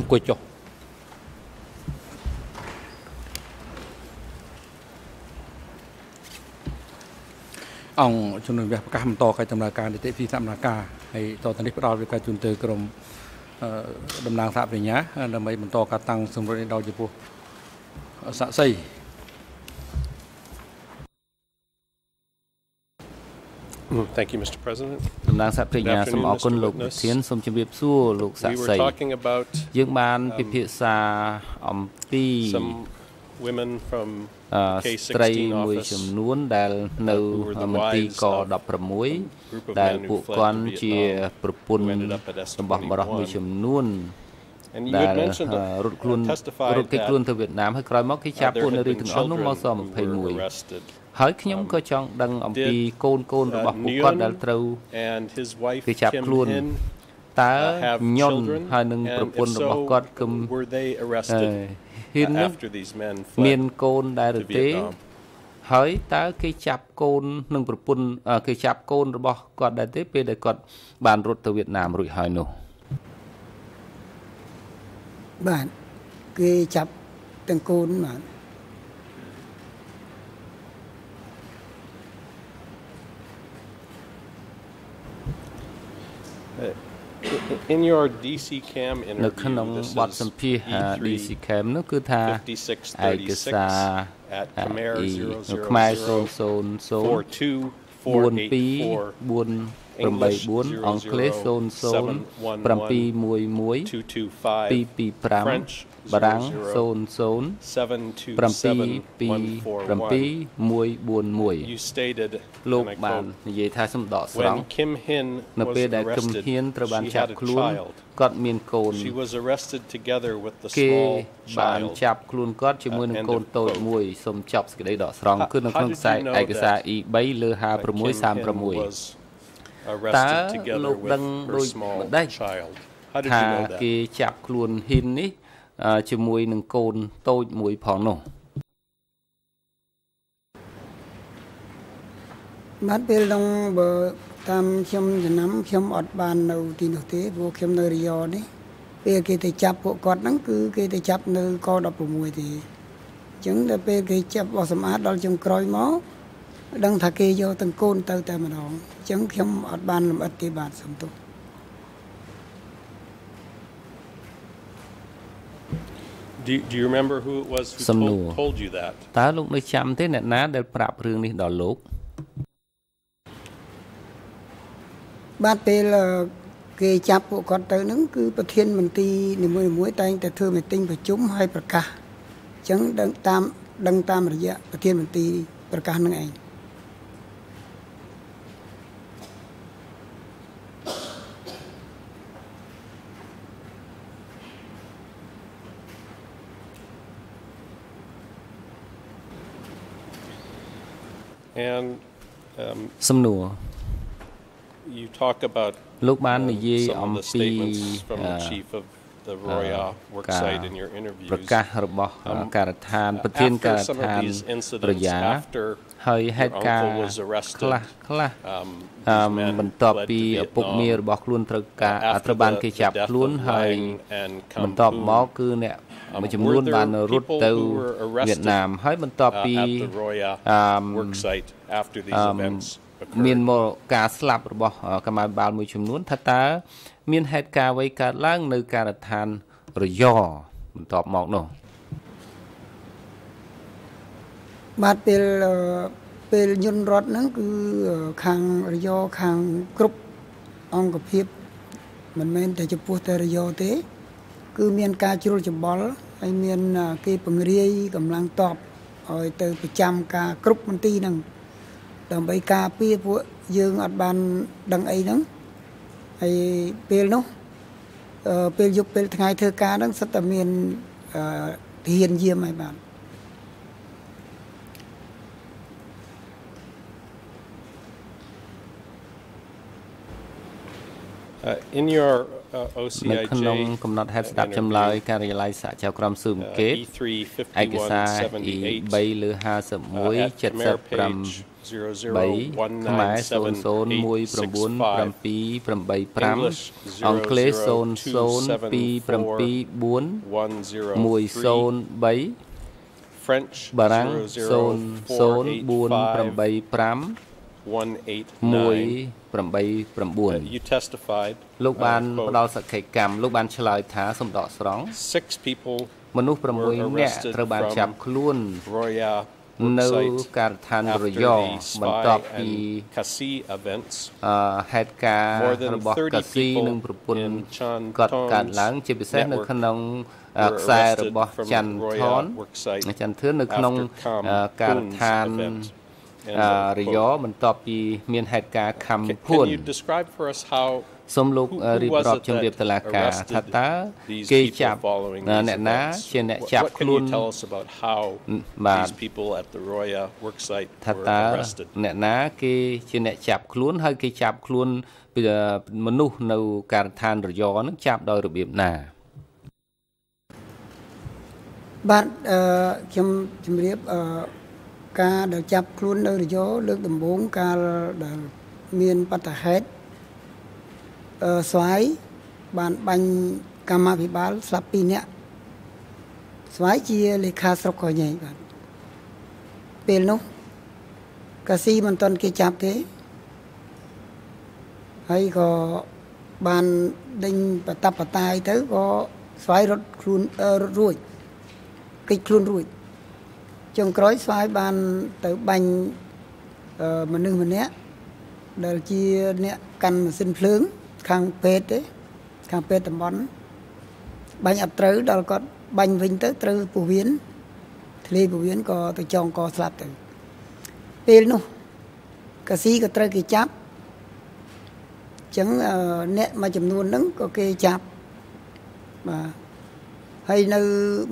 អង្គុយចុះអង្គជំនុំជម្រះប្រកាសបន្តកិច្ចដំណើរការនីតិវិធីសម្ដែងការហើយតទៅនេះផ្ដល់វិការជូនទៅក្រមតំណាងសហប្រញ្ញាដើម្បីបន្តការតាំងសម្រួលនេះដល់ចំពោះស័ក្តិសិទ្ធិ Thank you, Mr. President. តំណាងសហប្រញ្ញាសូមអរគុណលោកប្រធានសូមជម្រាបសួរលោកស័ក្ We តិ were សិទ្ធិ talking about យើងបានពិភាក្សាអំពី some women from អឺ K16 ស្ត្រីមួយ office ចំនួនដែលនៅ who were the មន្ទីរ wives ក of 16ដែល who ពួក fled គាត់ to ជា Vietnam ប្រពន្ធ who ended up at របស់បរិសុទ្ធមួយ S21 ចំនួន And you ដែល had mentioned អឺរត់ខ្លួន uh, testified រត់គេចខ្លួន that ទៅវៀតណាមហើយក្រោយមកគេ uh, ចាប់ there ពួកនា had រី been ទាំងអស់នោះ children មកស who were 21 arrested. ហើយខ្ញុំក៏ចង់ដឹងអំពី did, កូនកូនរបស់ uh, ពួកគាត់ Nguyen ដែលត្រូវ And his wife គេចាប់ Kim ខ្លួន Hin តើ uh, have ញន់ children ហើយនឹង and ប្រពន្ធ if របស់ so, គាត់គឺ were they អឺ arrested ហ៊ាន uh, នោះ after these men មាន fled កូនដែរឬ to ទេ Vietnam? ហើយតើគេចាប់កូននិងប្រពន្ធអឺគេចាប់កូនរបស់គាត់ដែរទេពេលដែលគាត់បានរត់ទៅវៀតណាមរួចហើយនោះបាទគេចាប់ទាំងកូនបាទ In your DC cam នៅ interview ក្នុង this បទ is សម្ភាសន៍ E3 DC Cam នោះគឺថាឯកសារ5636 at Khmer នៅខ្មែរ000 000 424884 42 484 អង់គ្លេស00 711 225 French 225បារាំង00 00 You stated លោក and I បាន quote, និយាយថាសំដកស្រង់ When Kim Hin នៅ was ពេលដែលគឹម arrested, ហ៊ានត្រូវបាន she ចាប់ had a ខ្លួន child. គាត់មានកូន She was arrested together with the គេ small បាន child. ចាប់ខ្លួនគាត់ជាមួយនឹង Uh, end កូន of តូច quote. មួយសូមចប់សេចក្តីដកស្រង់ How- គឺនៅក្នុង how ខ្សែ did you know ឯកសារ that, E3 លើ Uh, Kim Hin 5636 was arrested together លោក with ដឹង her ដូច small ម្ដេច child. How did ថា you know that? គេចាប់ខ្លួនហ៊ាននេះអឺ ជាមួយនឹងកូនតូចមួយផងនោះបាទពេលហ្នឹងបើតាមខ្ញុំចំណាំខ្ញុំអត់បាននៅទីនោះទេព្រោះខ្ញុំនៅរីយ៉នេះពេលគេទៅចាប់ពួកគាត់ហ្នឹងគឺគេទៅចាប់នៅក16ទេអញ្ចឹងដល់ពេលគេចាប់បោះសម្អាតដល់ចុងក្រោយមកដឹងថាគេយកទាំងកូនទៅតែម្ដងអញ្ចឹងខ្ញុំអត់បានលម្អិតទេបាទសំទោស Do you, do you remember who it was who សំណួរ told, told you that? តើលោកនៅចាំទេអ្នកណាដែលប្រាប់រឿងនេះដល់លោកបាទពេលអឺគេចាប់ពួកគាត់ទៅហ្នឹងគឺប្រធានមន្ទីរនីមួយៗតែងតែធ្វើមីតិងប្រជុំហើយប្រកាសអញ្ចឹងដឹងតាមដឹងតាមរយៈប្រធានមន្ទីរប្រកាសហ្នឹងឯង And um, សំណួរ you talk about លោកបាន um, និយាយ some អំ of the ពី statements from អឺ the chief of the Roya ការ worksite in your interviews. ប្រកាសរបស់អឺ Um, ការដ្ឋានប្រធានកា After រដ្ឋ some of ាន these ប្រ incidents, យ៉ា after ហើយហេតុ your ការ uncle was ខ្លះ arrested, ខ្លះ um, អឺ these men បន្ទាប់ fled ពី to ឪពុកមា Vietnam. របស់ខ្លួនត្រូវការ Uh, after ត្រូវបាន the- គេ the ចាប់ death ខ្លួន of ហើយ Lang and បន្ទាប់ Kam មក Phu, គឺអ្នក Um, មួយចំនួន were there បានរត់ people ទៅ who were arrested, វៀតណាមហើយបន្ទាប់ uh, ពី at the Roya អឺ worksite after these អឺ events មាន occurred. មកការស្លាប់របស់អឺកម្មាភិបាលមួយចំនួនថាតើមានហេតុការណ៍អ្វីកើតឡើង នៅការដ្ឋានរយបន្ទាប់មកនោះបាទពេលអឺពេលយន្តរត់ហ្នឹងគឺអឺខាងរយោខាងគ្រប់អង្គភាពមិនមែនតែចំពោះតែរយោទេ គឺមានការជ្រុលច្បល់ហើយមានអឺគេពង្រាយកម្លាំងតបឲ្យទៅប្រចាំការគ្រប់មន្ទីរហ្នឹងដើម្បីការពារពួកយើងអត់បានដឹងអីហ្នឹងហើយពេលនោះអឺពេលយប់ពេលថ្ងៃធ្វើការហ្នឹងសិតតែមានអឺទាហានយាមហើយបាទ Uh, in your uh, នៅក្នុង OCIJ កំណត់ហេតុស្ដាប់ចម្លើយការិយាល័យសហជីវក្រមស៊ូម uh, កេត E3 ឯកសារ E 5178 3លើ uh, at Khmer page 51 3ខ្មែរ00198785 English អង់គ្លេស00274103 French បារាំង00485 00485 You testified លោកបាន uh, ផ្ដល់សក្ខីកម្មលោកបានឆ្លើយថាសំដកស្រង់ six people មនុស្ស6នាក់ត្រូវបានចាប់ខ្លួន Roya នៅ website ការដ្ឋានរ after យ the បន្ spy ទាប់ពី and Kasi events អឺហេតុការ More ណ៍ than របស់30កាស៊ី people និងប្រពន្ធ in Chan គាត់កើត Ton's ឡើងជាពិសេសនៅ network ក្នុងអឺ were ខ្សែ arrested របស់ from ច័ន្ទ Roya ថន worksite ច័ន្ទធឿននៅក្នុង after Kam អឺការដ្ឋាន Poon's event. And, អឺ uh, រយបន្ទាប់ពីមានហេតុការណ៍ខំ Can, ភួន can you describe for us how សូមលោក Who- អឺ who រៀប was រាប់ it ជំរាប that តឡាការ arrested ថាតើ these គេ people ចាប់ following អឺ these អ្នកណា events? ជាអ្នក What- ចាប់ what ខ can ួ you ន tell us about how បាទ these people at the Roya worksite ថា were តើ arrested? អ្នកណាគេជាអ្នកចាប់ខ្លួនហើយគេចាប់ខ្លួនពីមនុស្សនៅការដ្ឋានរយហ្នឹងចាប់ដោយរបៀបណាបាទអឺខ្ញុំជម្រាបអឺ ការដែលចាប់ខ្លួននៅរយោលើកដំបូងកាលដែលមានបទហេតុអឺស្វាយបានបាញ់កម្មាភិបាលស្លាប់2នាក់ស្វាយជាលេខាស្រុកកញ៉ៃបាទពេលនោះកាស៊ីមិនទាន់គេចាប់ទេហើយក៏បានដេញបតបបតាយទៅក៏ស្វាយរត់ខ្លួនអឺរត់រួចកិច្ចខ្លួនរួច ចុងក្រោយស្វាយបានទៅបាញ់អឺមនុស្សម្នាក់ដែលជាអ្នកកាន់ម៉ាស៊ីនភ្លើង ខាងពេទ្យទេ ខាងពេទ្យតំបន់បាញ់អត់ត្រូវដល់គាត់បាញ់វិញទៅត្រូវពោះវៀនធ្លេពោះវៀនក៏ទៅចងកស្លាប់ទៅពេលនោះកាស៊ីក៏ត្រូវគេចាប់អញ្ចឹងអឺអ្នកមួយចំនួនហ្នឹងក៏គេចាប់បាទហើយនៅ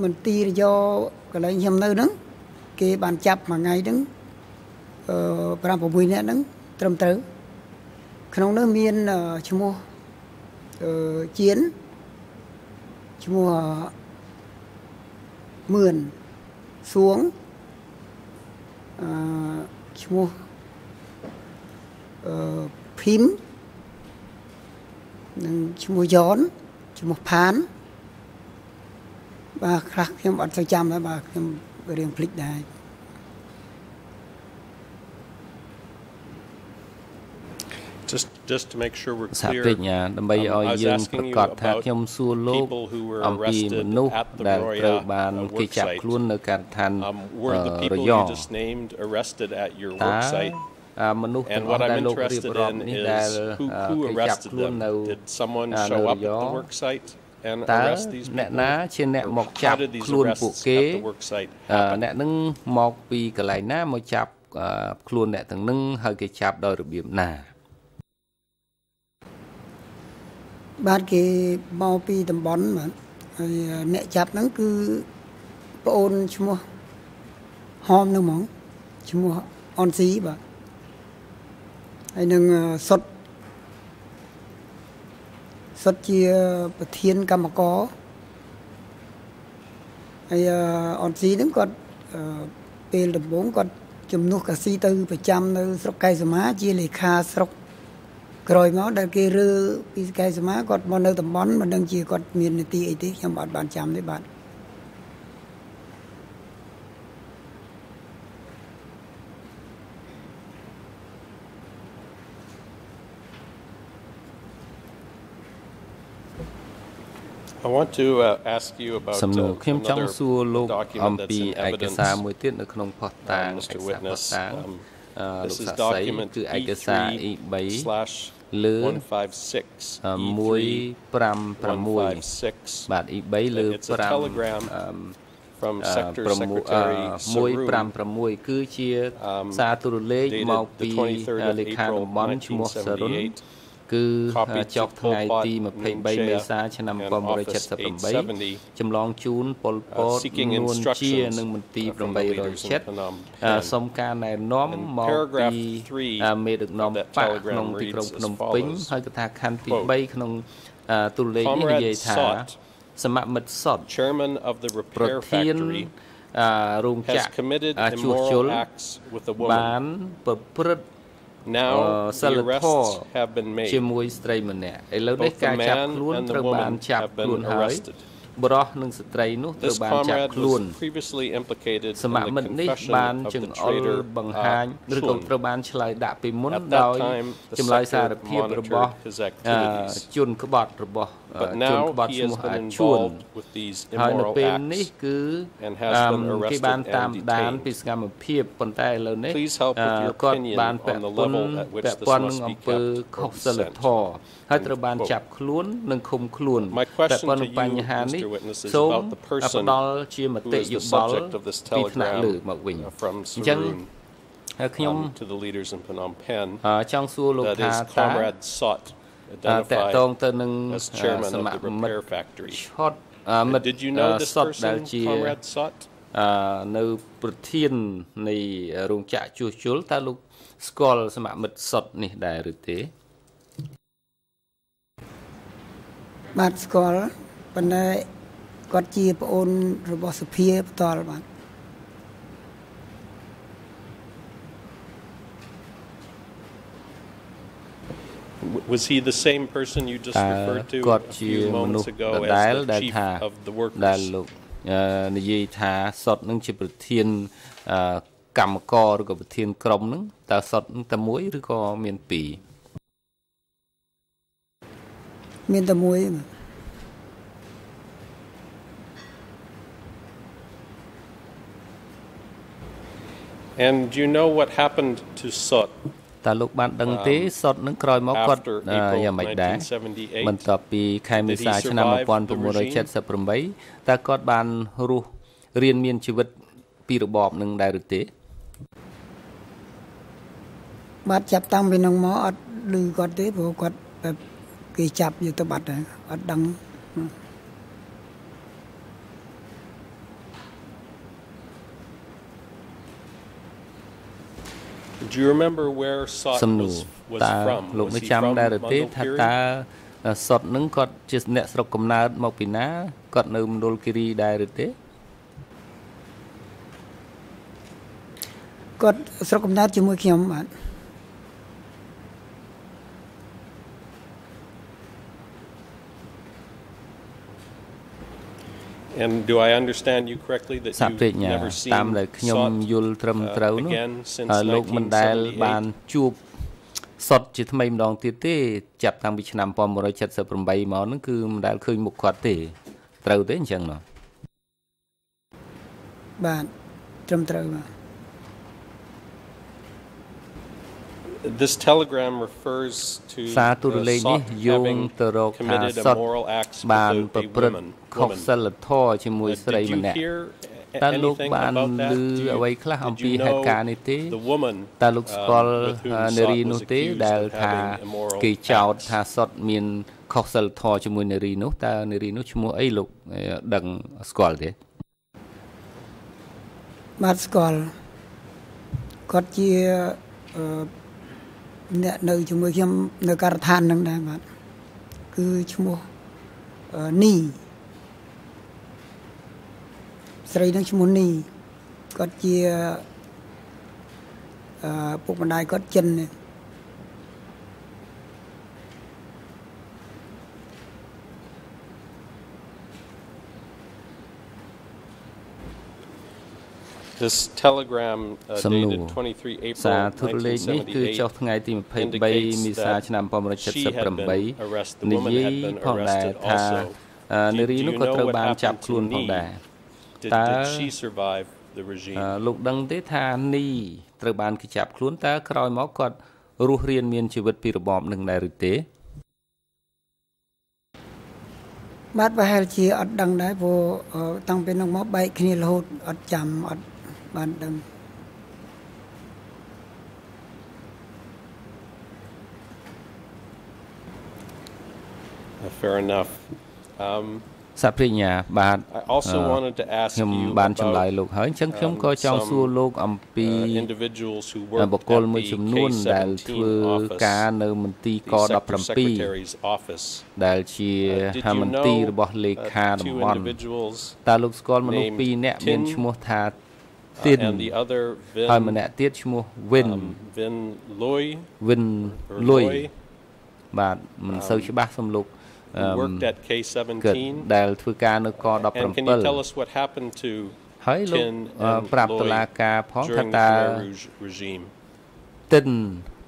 មន្ទីររយោកន្លែងខ្ញុំនៅហ្នឹង គេបានចាប់មួយថ្ងៃហ្នឹងអឺ5 6នាក់ហ្នឹងត្រឹមត្រូវក្នុងនោះមានអឺឈ្មោះអឺជៀនឈ្មោះអឺមឿនសួងអឺឈ្មោះអឺភីមនិងឈ្មោះយ៉នឈ្មោះផានបាទខ្លះខ្ញុំអត់ទៅចាំដែរបាទខ្ញុំ រៀងភ្លេចដែរ Just just to make sure we're សហ clear. ពេជ្ញដើម្បី um, ឲ្យ I was យើងប្រ asking you កាសថា about ខ្ញុំសួរលោក people who were អំពី arrested មនុស្ស at the ដែល Roya ត្រូវបាន uh, គេចាប់ worksite. ខ្លួននៅការដ្ឋាន Um, were the អឺរ people យ you just named arrested at your តើ worksite? អាមនុស្សទាំង And អស់ what ដែល I'm លោករៀប interested រាប់ in នេះដែល is who, អឺ who គេចាប់ arrested ខ្លួន them. នៅ Did someone អា show នៅ up at រយ the worksite and តើ arrest these អ្នក people? ណាជាអ្នក Or មកចាប់ how did these ខ្លួនពួក arrests គេ at the worksite អឺ happen? អ្នកនឹងមកពីកន្លែងណាមកចាប់អឺខ្លួនអ្នកទាំងនឹងហើយគេចាប់ដោយរបៀបណាបាទគេមកពីតំបន់បាទហើយអ្នកចាប់ហ្នឹងគឺប្អូនឈ្មោះហមហ្នឹងហ្មងឈ្មោះអនស៊ីបាទហើយនឹងអឺសុត សុតជាប្រធានកម្មករហើយអឺអនស៊ីហ្នឹងគាត់អឺពេលដំបូងគាត់ជំនួសកាស៊ីទៅប្រចាំនៅ ស្រុកកែសមាជាលេខាស្រុកក្រោយមកដែលគេរើពីកែសមាគាត់មកនៅតំបន់មិនដឹងជាគាត់មាននីតិអីទេខ្ញុំអត់បានចាំទេបាទ I want to uh, ask you about សំណួរ uh, ខ្ញុំចង់ another សួរលោក document អំ that's ពី in ឯក evidence. សារមួយទៀតនៅក្នុងផុសតាង uh, ឯក Mr. សារផុស Witness, តាង um, អឺលោក This is សាស្ត្រី document គឺឯកសារ E3 E3 slash លើ 156. អឺ E3 156បាទ E3 លើ It's a 5 telegram អឺ from អឺ Sector 6 Secretary Saroon, 156គឺជា um, សារទូរលេខ dated មកពី the 23rd of លេខាតំ April បន់ឈ្មោះសរុន 1978. គឺ Copy ចុះ to ថ្ងៃ Pol Pot ទី Nuon 23 Chea មេសាឆ្នាំ and Office 1978 870, ចម្លងជូនប៉ុលព uh, ត seeking នួនជា instructions និងមន្ទីរ from the leaders in 807 Phnom អឺ Penh. សុំការណែនាំ And មក paragraph ពី three អឺមេដឹកនាំ of that បាក់ telegram ក្នុងទីក្រុង reads ភ្នំ as ពេញ follows. ហើយក៏ថាខណ្ឌទី Quote, 3ក្នុងអឺទូលេខនេះនិយាយថា Comrade Sott សមមិត្តសុត chairman of the ប្រ repair ធាន factory, អឺរោងច has ក្រ committed អឺជួសជុល immoral acts with a បាន woman. ប្រព្រឹត្ត Now Uh, the Salator arrests have been made. ជាមួយស្រីម្នាក់ឥឡូវនេះ Both ការ the ចាប់ man ខ្លួន and the ត្រូវបាន woman ចាប់ have been ខ្លួនហើយ arrested. បរោះនិងស្ត្រីនោះត្រូវ This បានចាប់ comrade ខ្លួន was previously implicated សម in the មិត្តនេះ confession បាន of ច the ង្អុល traitor បង្ហាញ uh, ឬក៏ Schlund. ត្រូវបានឆ្លើយដាក់ពីមុន At that ដោយ time, the ចម្លើយសារ sector ភាពរបស់ monitored his អឺ activities. ជនក្បត់របស់អឺ But ជន now ក្បត់ he ឈ្មោះ has អា been ជួន involved with these ហើយនៅ immoral ពេលនេះ acts. គឺ and has អឺ been គេ arrested បានតាម and ដាន detained. ពីសកម្មភាពប៉ុន្តែឥឡូវនេះ Please help with អឺ your គាត់ opinion បានពាក់ on the ព័ន្ធ level at which ពាក់ this ព័ន្ធនឹង must អំ be ពើ kept ខុស or សិល dissent. ធម៌ ហើយត្រូវបាន Quote. ចាប់ខ្លួននិងឃុំខ្លួន My ពាក់ question ព័ន្ធ to នឹងបញ្ហា you, នេះ Mr. Witness, is សូម about the person ផ្ដល់ជាម who តិ is យោ the បល់ subject of this ពីថ្នាក់ telegram លើមកវិញ uh, from អញ្ចឹង Sarun ហើយខ្ញុំ um, to the leaders in Phnom Penh អឺចង់សួរលោក that ថា is តើ Comrade Sott អឺតកតង identified ទៅនឹង as chairman ស of មា the មិត្ត repair factory. ឆត់អឺមិត្ត Did you know អឺ this សុតដែល person, ជា Comrade Sott? អឺនៅប្រធាននៃរោងចក្រជួសជុលតើលោកស្គាល់សមាមិត្តសុតនេះដែរឬទេ បាទស្គាល់ប៉ុន្តែគាត់ជាប្អូនរបស់សភាផ្ទាល់បាទ W- Was he the same person you just តើ referred to គាត់ a ជា few មនុស្ស moments ago ដដែល as ដែល the chief ថា of the ដែល workers? លោកអឺនិយាយថាសុតនឹងជាប្រធានអឺកម្មករឬក៏ប្រធានក្រុមនឹងតើសុតនឹងតែមួយឬក៏មានពីរ មានតែមួយទេបាទ And do you know what happened to Sott តើលោកបានដឹងទេសុតនឹងក្រោយមកគាត់ after អឺ April យ៉ាងម៉េចដែរ 1978? បន្ទាប់ពីខែមេសា Did he ឆ្នាំ survive the 1978តើគាត់បានរស់រៀនមានជីវិតពីរបបនឹងដែរឬទេបាទចាប់តាំងពីនឹងមកអត់ឮគាត់ទេព្រោះគាត់បែប គេចាប់យកទៅបាត់ហើយអត់ដឹង Do you remember where Sott សំណួរ was, was តើ from? លោក Was នៅ he ចាំ from ដែរឬទេ Mongol ថាតើ period? សុតនឹងគាត់ជាអ្នកស្រុកកំណើតមកពីណាគាត់នៅមណ្ឌលគិរីដែរឬទេគាត់ស្រុកកំណើតជាមួយខ្ញុំបាទ And do I understand you correctly that សហប្រញ្ញា you've never តាម seen ដែលខ្ញុំ Sott យល់ត្រឹមត្រូវនោះ again since ហើយលោកមិនដែលបាន 1978? ជួបសុតជាថ្មីម្ដងទៀតទេចាប់តាំងពីឆ្នាំ1978មកហ្នឹងគឺមិនដែលឃើញមុខគាត់ទេ ត្រូវទេអញ្ចឹងណោះបាទត្រឹមត្រូវបាទ This telegram refers to សារទូរ uh, លេខនេះ Sott យោង having ទៅរកថា committed សុត immoral acts បាន with ប្រ a, a ព្រឹត្ត woman. ខុស woman. សិលធម៌ជាមួយ Uh, ស្រី did ម្ you នាក់ hear តើលោក anything បាន about that? ឮ Do you- អ្វីខ្លះអំ did ពី you ហេតុ know ការណ៍នេះទេ the woman តើលោកស្គាល់ um, with whom នារី Sott នោះ was ទេ accused ដែល of ថា having immoral គេចោទ acts? ថាសុតមានខុសសិលធម៌ជាមួយនារីនោះតើនារីនោះឈ្មោះអីលោកអឺដឹងស្គាល់ទេបាទស្គាល់គាត់ជា អឺអ្នកនៅជាមួយខ្ញុំនៅការដ្ឋានហ្នឹងដែរបាទគឺឈ្មោះអឺនីស្រីហ្នឹងឈ្មោះនីគាត់ជាអឺពុកម្ដាយគាត់ចិននេះ សំណួរ dated 23សារ April ទូរលេខនេះគឺចុះ1978ថ្ងៃទី23 indicates មេសា that ឆ្នាំ she had been arrested. 1978 The និ woman យាយ had been ផងដែរ arrested ថា also. អឺ Do- នារី do នោះ you ក៏ know ត្រូវ what បាន happened ចាប់ to ខ្លួនផង Nee? ដែរ Did, Ta- did she survive the អឺ regime? លោកដឹងទេថានីត្រូវបានគេចាប់ខ្លួនតើក្រោយមកគាត់រស់រៀនមានជីវិតពីរបបនឹងដែរឬទេបាទប្រហែលជាអត់ដឹងដែរព្រោះអឺតាំងពីនោះមកបែកគ្នារហូតអត់ចាំអត់ បានដឹង Uh, fair enough. Um, សាភិញ្ញាបាទ I also uh, wanted to ask ខ្ញុំ you បានចម្លើយ about លោកហើយអញ្ចឹងខ្ញុំ um, ក៏ចង់ some, សួរលោកអំពី uh, individuals who បុ worked គ្គល at មួយ the ចំនួនដែលធ្វើ K17 office, ការនៅមន្ទីរ the ក sector 17 secretary's office. ដែលជា Uh, did ហា you មន្ទីរ know របស់លេ uh, ខាតំ two បន់ individuals តើលោកស្គាល់មនុស្ស named ពីរនាក់ Tin មានឈ្មោះថា uh, ទីន and the other ហើយម្ Vin នាក់ទៀតឈ្មោះ Win um, Vin Loy Win or លុយ Loy បាទមិនសូវច្បាស់សំលោកអឺ who worked at កើត K17. ដែលធ្វើការនៅក And can you tell 17 us what happened to ហើយលោក Tin អឺ and ប្រាប់តុលា Loy ការផងថា during the តើ Khmer Rouge regime? ទិន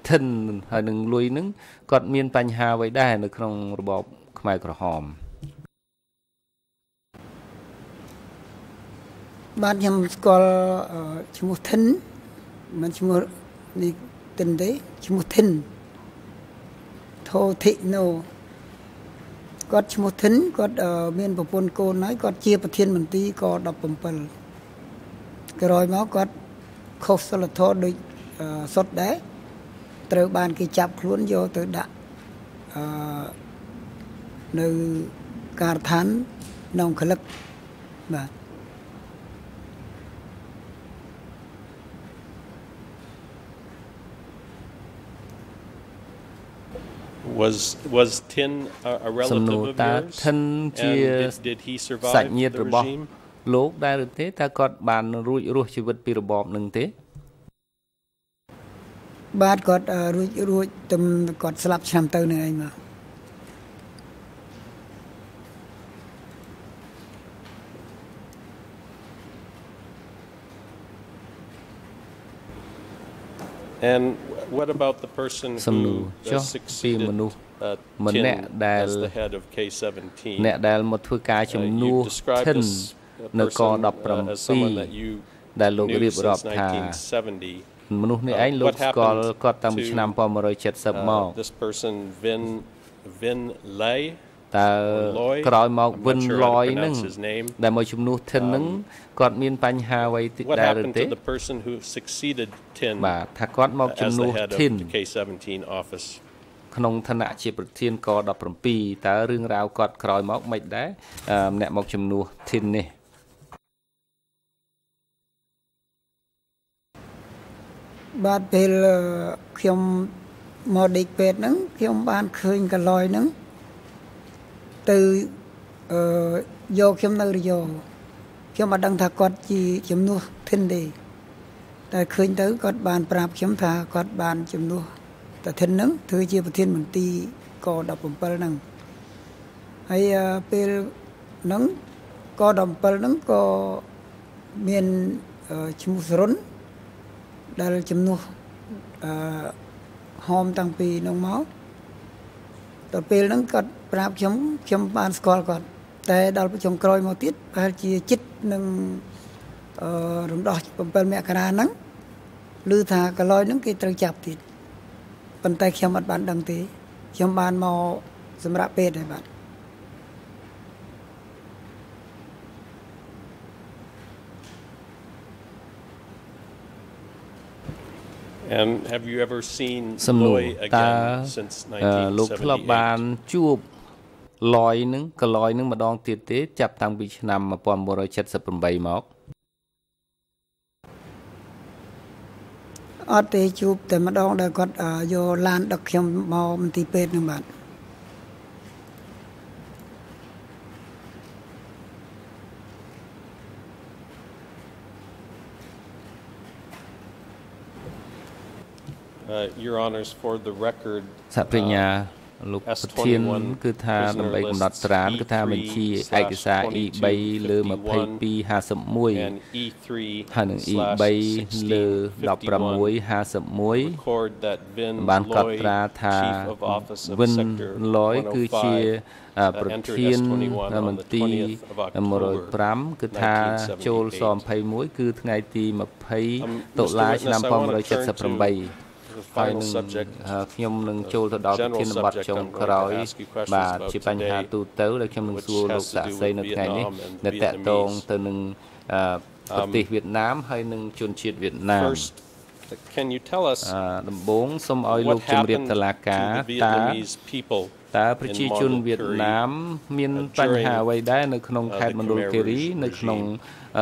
ធិនហើយនឹងលុយហ្នឹងគាត់មានបញ្ហាអ្វីដែរនៅក្នុងរបបខ្មែរក្រហម បាទខ្ញុំស្គាល់អឺឈ្មោះធិនមិនឈ្មោះនេះទិនទេឈ្មោះធិនថូធីណូគាត់ឈ្មោះធិនគាត់អឺមានប្រពន្ធកូនហើយគាត់ជាប្រធានមន្ត្រីក17ក្រោយមកគាត់ខុសសិលធម៌ដូចអឺសុទ្ធដែរត្រូវបានគេចាប់ខ្លួនយកទៅដាក់អឺនៅការដ្ឋាននងក្លឹកបាទ Was was Tin a, a សំណួ relative រ of តើ yours? ធិនជា And did, did he សាច់ survive ញាតិ the របស់ regime? លោកដែរឬទេតើគាត់បានរួចរស់ជីវិតពីរបបនឹងទេបាទគាត់អឺរួចរួចទំគាត់ស្លាប់ឆ្នាំទៅនឹងឯងមក And what about the person សំណួ who រ uh, ចុះពី succeeded មនុស្ស uh, ម្នាក់ Tin ដែល as the head of K17? អ្នកដែលមកធ្វើការ Uh, ជំ you នួស described ធិន this uh, នៅក person uh, as someone that 17 you ដែលលោក knew រៀបរាប់ since ថា 1970. មនុស្សនេះ Uh, ឯងលោក what ស្គាល់ happened គាត់តាំងពី to, ឆ្នាំ1970មក Uh, this person Vin Vin Lay តើ Loy ក្រោយមក I'm វិន not sure how ឡយ to ហ្នឹង pronounce his name ដែលមកជំនួសធិនហ្នឹងគាត់មានបញ្ហាអ្វីតិច What ដែរឬ happened ទេ to the person who succeeded Tin បាទថាគាត់មកជំ as នួ the ស head of ធិន the K17 office? ក្នុងឋានៈជាប្រធានក17តើរឿងរ៉ាវគាត់ក្រោយមកមិនដែរអឺអ្នកមកជំនួសធិននេះបាទពេលអឺខ្ញុំមកដេកពេទ្យហ្នឹងខ្ញុំបានឃើញកឡយហ្នឹង ទៅអឺយកខ្ញុំនៅរយោខ្ញុំអត់ដឹងថាគាត់ជាជំនួសធិនទេតែឃើញទៅគាត់បានប្រាប់ខ្ញុំថាគាត់បានជំនួសតាធិនហ្នឹងធ្វើជាប្រធានមន្ត្រីក17ហ្នឹងហើយអឺពេលហ្នឹងក17ហ្នឹងក៏មានអឺឈ្មោះសរុនដែលជំនួសអឺហោមតាំងពីនោះមក ដល់ពេលហ្នឹងគាត់ប្រាប់ខ្ញុំខ្ញុំបានស្គាល់គាត់តែដល់ចុងក្រោយមកទៀតប្រហែលជាចិត្តនឹងអឺរំដោះ7មករាហ្នឹងឮថាកន្លយហ្នឹងគេត្រូវចាប់ទៀតប៉ុន្តែខ្ញុំអត់បានដឹងទេខ្ញុំបានមកសម្រាប់ពេទ្យហើយបាទ And have you ever seen សំណួរ Loy តើ again since អឺលោកធ្លាប់បាន 1978? ជួបឡយនឹងកឡយនឹងម្ដងទៀតទេចាប់តាំងពីឆ្នាំ1978មកអត់ទេជួបតែម្ដងដែលគាត់អឺយកឡានដឹកខ្ញុំមកមន្ទីរពេទ្យហ្នឹងបាទ Your honors, for the record, សហប្រញ្ញាលោកប្រធាន S21 គឺថាដើម្បីកំណត់ត្រានគឺថាបញ្ជីឯកសារ E3 លើ2251 and E3 ហើយនឹង E3 លើ1651 record that Vin បានកត់ Loy, ត្រាថា Chief of Office of វិន Sector ឡយគឺជា 105, អ่าប្រ entered ធាន S21 on មន្ the ទីរ 20th of October, 105គឺថាចូលស21គឺថ្ងៃទី Um, 20តុលា Mr. ឆ្នាំ Witness, I wanna turn to 1978 The ហើយ final នឹង subject អឺខ្ញុំនឹងចូលទៅដល់ប្រ general ធានបទ subject ចុង I'm going to ក្រោយ ask you questions បាទ about ជាបញ្ហា today, ទូទៅដែលខ្ញុំនឹង which សួរលោក has to សាក់ do សី with នៅថ្ងៃនេះ Vietnam and ដែលតកតង Vietnamese. ទៅនឹងអឺប្រទេសវៀតណាមហើយនឹងជនជាតិវៀតណាម First, can you tell us អឺដំបូងសូមឲ្យលោក what ជំរាប happened តឡាការ to the តើ Vietnamese people តើប្រជាជនវៀតណាម មានបញ្ហាអ្វីដែរនៅក្នុងខេត្តមណ្ឌលគិរី នៅក្នុង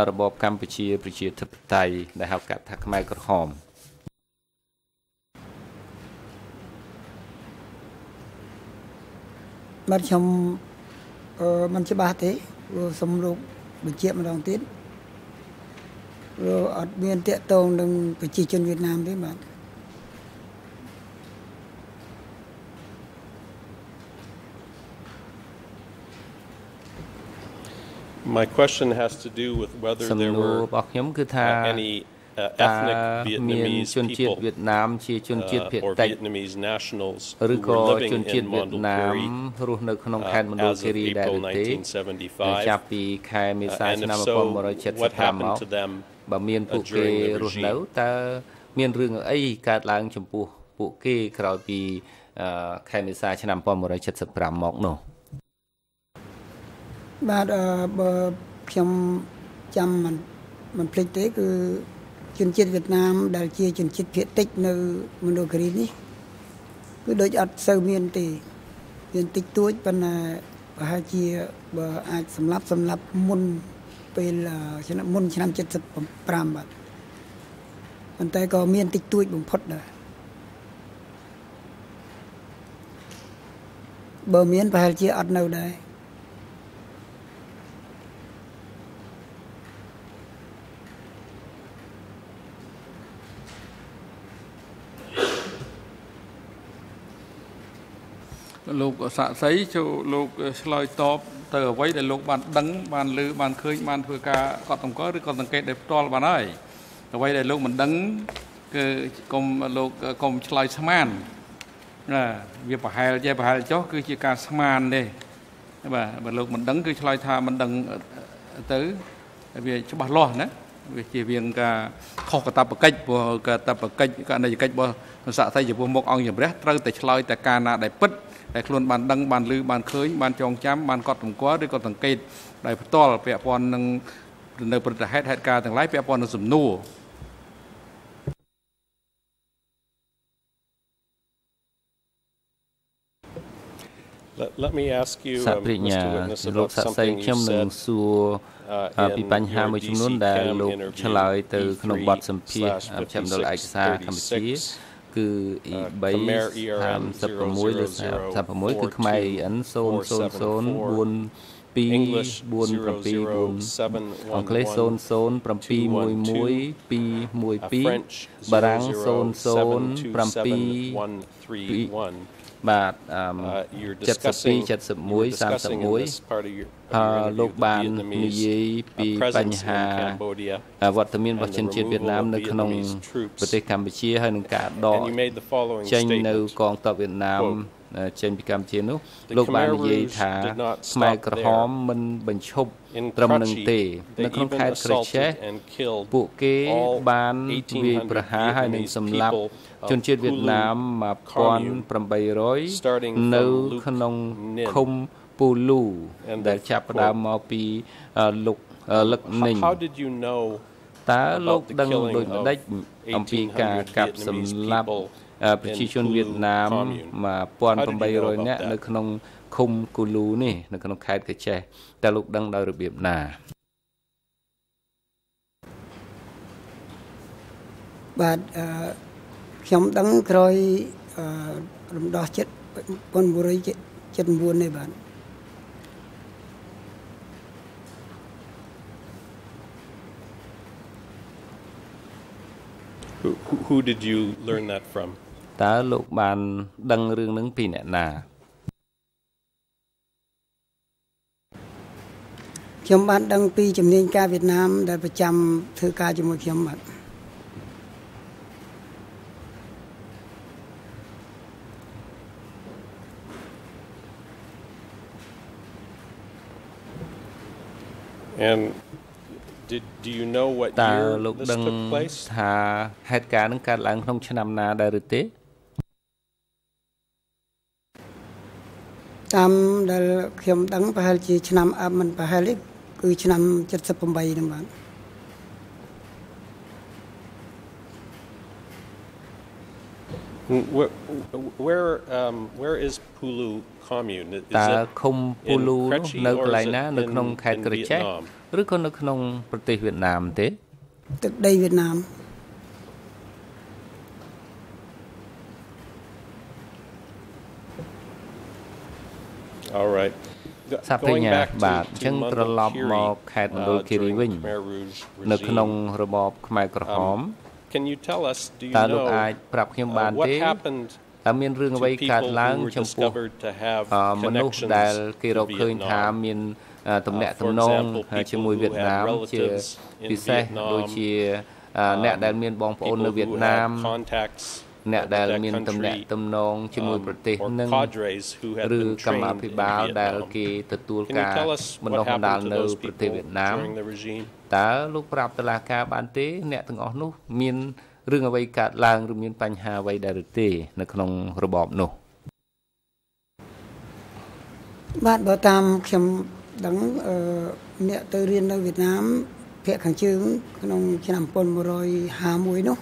របបកម្ពុជាប្រជាធិបតេយ្យដែលហៅកាត់ថាខ្មែរក្រហម។ បាទខ្ញុំអឺมันច្បាស់ទេសូមលោកបញ្ជាក់ម្ដងទៀតព្រោះអត់មានតាកតងនឹងប្រជាជនវៀតណាមទេបាទ My question has to do with whether សំ there ណួរ were របស់ខ្ញុំគឺថា uh, any uh, តើ ethnic មាន Vietnamese ជនជាតិ people វៀតណាមជាជនជាតិ uh, ភាគ or តិច Vietnamese nationals ឬ who ក៏ were living ជនជាតិ in វៀតណាម Mondulkiri រស់នៅក្នុង uh, ខេត្តមណ្ឌល as គិ of រីដែរ April ឬទេ 1975. ចាប់ពីខែមេ Uh, សា and ឆ្នាំ if so, what 1975 happened មក to them បើមានពួកគេ during the រស់នៅ regime? តើមានរឿងអីកើតឡើងចំពោះពួកគេក្រោយពីអឺខែមេសាឆ្នាំ1975មកនោះបាទអឺបើខ្ញុំចាំមិនមិនភ្លេចទេគឺ ជនជាតិវៀតណាមដែលជាជនជាតិភាគតិចនៅមណ្ឌលគិរីនេះគឺដូចអត់សូវមានទេមានតិចតួចប៉ុន្តែប្រហែលជាបើអាចសម្លាប់សម្លាប់មុនពេលអឺឆ្នាំមុនឆ្នាំ75បាទប៉ុន្តែក៏មានតិចតួចបំផុតដែរបើមានប្រហែលជាអត់នៅដែរ លោកសាក់សីចូលលោកឆ្លើយតបទៅអ្វីដែលលោកបានដឹងបានឮបានឃើញបានធ្វើការកត់សម្គាល់ឬក៏សង្កេតដោយផ្ទាល់បានហើយអ្វីដែលលោកមិនដឹងគឺកុំលោកកុំឆ្លើយស្មានណាវាប្រហែលចេះប្រហែលចុះគឺជាការស្មានទេបាទបើលោកមិនដឹងគឺឆ្លើយថាមិនដឹងទៅវាច្បាស់លាស់ណាវាជាវាងការខុសកតបកិច្ចព្រោះកតបកិច្ចកណិយកិច្ចរបស់ស័ក្តិសិទ្ធិចំពោះមុខអង្គជំរះត្រូវតែឆ្លើយតែការណាដែលពិត ដែលខ្លួនបានដឹងបានឮបានឃើញបានចងចាំបានកត់សម្គាល់ឬក៏សង្កេតដោយផ្ទាល់ពាក់ព័ន្ធនឹងនៅព្រឹត្តិហេតុហេតុការណ៍ទាំងឡាយពាក់ព័ន្ធនឹងសំណួរ Let, let me ask you, សា um, ប្រាជ្ញា Mr. Witness, លោក about សាក់សី something ខ្ញុំ you នឹង said សួរ uh, ពី in បញ្ហា your មួយចំនួនដែល DCCAM លោក interview ឆ្លើយទៅក្នុងបទសម្ភាសន៍មជ្ឈមណ្ឌលឯកសារកម្ពុជា E36 គឺ E3 Khmer ERM 36ឬ36គឺខ្មែរ EN 000 English 47474អង់គ្លេស00711212 French បារាំង0072731 000 បាទអឺ Uh, you're discussing, 72 you're discussing in 71 this part of your, of អ your ឺ interview លោក the បាននិ Vietnamese យាយពី uh, បញ្ presence ហា in Cambodia. វត្តមានរបស់ជនជាតិវៀតណាមនៅក្នុងប្រទេសកម្ពុជាហើយនឹងការដក And you made the following ចេញនៅ statement. កងទ័ពវៀតណាម Quote, ចេញពីកម្ពុជានោះ "The លោកបាន Khmer និយាយ Rouge ថា did not ខ្មែរ stop ក្រហម there. មិនបញ្ឈប់ In ត្រឹមនឹងទេ Krachi, នៅ they ក្នុង even ខេត្តក្រចេះ assaulted and killed ពួកគេ all បានវាយប្រហារហើយនឹង1800សម្លាប់ people of ជនជាតិវៀតណាម starting 1800 from នៅ Luc ក្នុង Nin. ឃុំពូលូ And ដែល the ចាប់ផ្ដើមមកពីអឺលុកអឺលឹកនិញ How, how did you know តើលោក about the ដឹង killing ដូចម្ដេច of អំពីការកាប់ Vietnamese សម្លាប់ people អឺប្រជាជនវៀតណាម commune? 1800នាក់នៅក្នុងឃុំគូលូនេះនៅក្នុងខេត្តកចេះតើលោកដឹងដោយរបៀបណាបាទអឺ ខ្ញុំដឹងក្រោយអឺរំដោះចិត្ត1979នេះបាទ Who, who, who did you learn that from? តើលោកបានដឹងរឿងនឹងពីអ្នកណាខ្ញុំបានដឹងពីជំនាញការវៀតណាមដែលប្រចាំធ្វើការជាមួយខ្ញុំបាទ And did, do you know what តើ year លោក this ដឹង took place? ថាហេតុការណ៍នឹងកើតឡើងក្នុងឆ្នាំណាដែរឬទេតាមដែលខ្ញុំដឹងប្រហែលជាឆ្នាំអឺមិនប្រហែលទេគឺឆ្នាំ78ហ្នឹងបាទ Where, where, um, where is Pulu commune? Is តើ it ឃុំពូ in លូនោះ Kretchi នៅ or កន្លែង is it ណា នៅ in- ក្នុងខេត្ត in ក្រចេះ Vietnam? ឬក៏នៅក្នុងប្រទេសវៀតណាមទេទឹកដីវៀតណាម All right. Go- សាប្រិ Going ញ្ញា back to- បាទ to អញ្ចឹងត្រឡប់មកខេត្តមណ្ឌលគិរី during វិញ Khmer Rouge នៅ regime. ក្នុងរបបខ្មែរក្រហម Can you tell us, do you តើលោក know អាចប្រាប់ខ្ញុំបាន uh, what ទេ happened តើមានរឿង to អ្វីកើត people ឡើង who were ចំពោះ discovered to have អឺមនុស្ស connections ដែលគេរ to កឃើញថា Vietnam? មានអឺទំនាក់ Uh, ទំ for នង example, ហើយ people ជាមួយ who វៀត had ណាមជា relatives in ពិសេស Vietnam, ដូចជាអឺអ្នកដែលមានបងប្អូន people នៅវៀត who ណាម had contacts អ្នក with ដែល that មានទំនាក់ country, ទំនងជាមួយ um, ប្រទេស or នឹង cadres who had ឬ been កម្មា trained ភិ in បាលដែល Vietnam. គេទទួល Can you ការ tell us បណ្ what ដុះបណ្ដាល happened to នៅ those ប្រទេស people វៀតណាម during the regime? តើលោកប្រាប់តឡាការបានទេ អ្នកទាំងអស់នោះ មានរឿងអ្វីកើតឡើងឬមានបញ្ហាអ្វីដែរឬទេ នៅក្នុងរបបនោះបាទបើតាមខ្ញុំដឹងអឺអ្នកទៅរៀននៅវៀតណាមភាគខាងជើង ក្នុងឆ្នាំ1951នោះ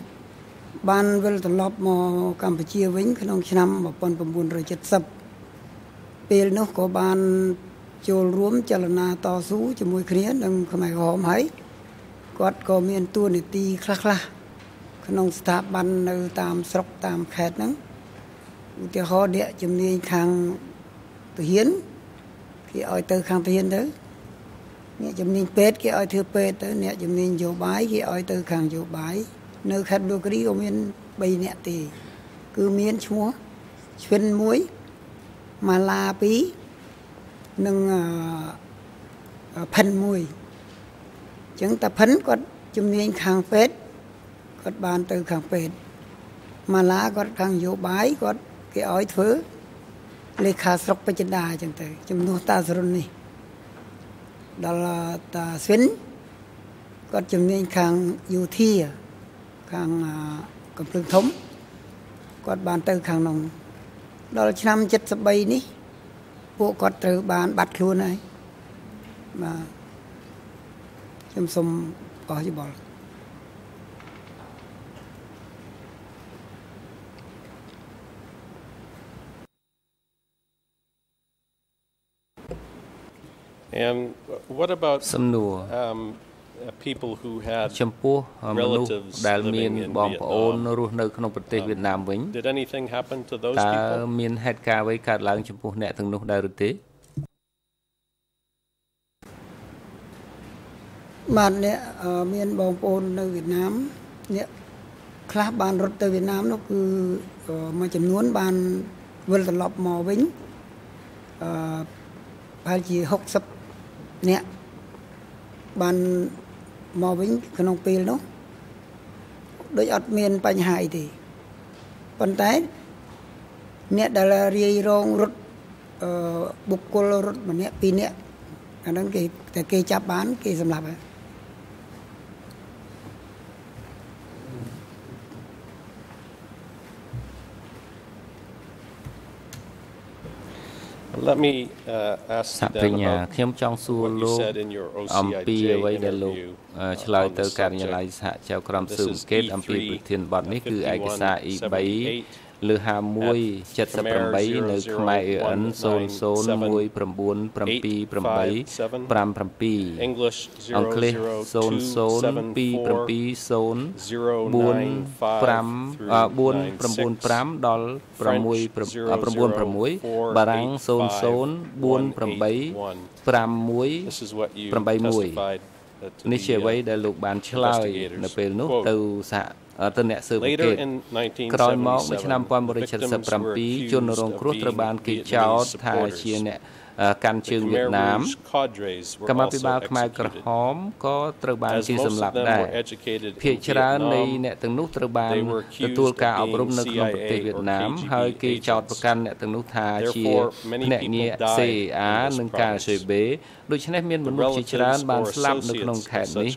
បានវិលត្រឡប់មកកម្ពុជាវិញ ក្នុងឆ្នាំ1970ពេលនោះក៏បាន ចូលរួមចលនាតស៊ូជាមួយគ្នានឹងខ្មែរក្រហមហើយគាត់ក៏មានតួនាទីខ្លះៗក្នុងស្ថាប័ននៅតាមស្រុកតាមខេត្តហ្នឹងឧទាហរណ៍អ្នកជំនាញខាងទាហានគេឲ្យទៅខាងទាហានទៅអ្នកជំនាញពេទ្យគេឲ្យធ្វើពេទ្យទៅអ្នកជំនាញនយោបាយគេឲ្យទៅខាងនយោបាយនៅខេត្តលូគរីក៏មាន3អ្នកទេគឺមានឈ្មោះឈ្វិន1ម៉ាឡា2 និងអឺអឺផិន1អញ្ចឹងតាផិនគាត់ជំនាញខាងពេទ្យគាត់បានទៅខាងពេទ្យម៉ាឡាគាត់ខាងនយោបាយគាត់គេឲ្យធ្វើលេខាស្រុកបច្ចដាអញ្ចឹងទៅជំនួសតាសរុននេះដល់តាស្វិនគាត់ជំនាញខាងយោធាខាងអឺកំភ្លើងធំគាត់បានទៅខាងនោះដល់ឆ្នាំ73នេះ ពួកគាត់ត្រូវបានបាត់ខ្លួនហើយបាទខ្ញុំសូមអរយោបល់ And what about សំណួរ um, uh, people who had ចំពោះមនុស្ស relatives ដែលមាន living in បងប្អូន Vietnam រស់នៅក្នុងប្រទេសវៀតណាមវិញ did anything happen to those តើ people? មានហេតុការណ៍អ្វីកើតឡើងចំពោះអ្នកទាំងនោះដែរឬទេបាទអ្នកអឺមានបងប្អូននៅវៀតណាមអ្នកខ្លះបានរត់ទៅវៀតណាមនោះគឺអឺមួយចំនួនបានវិលត្រឡប់មកវិញអឺប្រហែលជា60អ្នកបាន មកវិញក្នុងពេលនោះដូចអត់មានបញ្ហាអីទេប៉ុន្តែអ្នកដែលរាយរងរត់អឺបុគ្គលរត់ម្នាក់ពីរនាក់អាហ្នឹងគេតែគេចាប់បាន គេសម្លាប់ហើយ Let me uh, ask សាប្រិ them ញ្ញា about ខ្ញុំចង់សួរ what you លោក said in your អំពី OCIJ អ្វីដែលលោក interview អឺ uh, ឆ្លើយ on ទៅ the ការិយាល័យ subject. សហជីវក្រម This ស៊ើបអ is ង្កេតអំពី E3 ប្រធានបទនេះគឺឯកសារ E3 5178 លើ51 78នៅខ្មែរ AN 001978 57 English អង់គ្លេស002745ដល់696បារាំង004851 This is what you 81 testified uh, to នេះជា the, អ្វី uh, ដែលលោកបានឆ្លើយ investigators. នៅពេលនោះ Quote, ទៅសហ ទៅអ្នកស៊ើបអង្កេ Later ត in ក្រោយមកនៅឆ្នាំ1977 1977ជនរងគ្រោះត្រូវបានគេចោទថាជាអ្នកអឺ កាន់ជើងវៀតណាមកម្កម្មាមាភិភិបាបាលលខ្ខ្មៅមៅក្រក្រហហមមក៏ត្រូវបានគេសម្លាប់ដែរភាភាគគច្ច្រើរើនននៃនៃអ្នកទាំងនោះត្រូវបានទទួលការអប់រំនៅក្នុងប្រទេសវៀតណាម ហើយគេចោទប្រកាន់អ្នកទាំងនោះថាជាភ្នាក់ងារ CIA និង KGB ដូច្នេះមានមនុស្សជាច្រើនបានស្លាប់នៅក្នុងខេត្តនេះ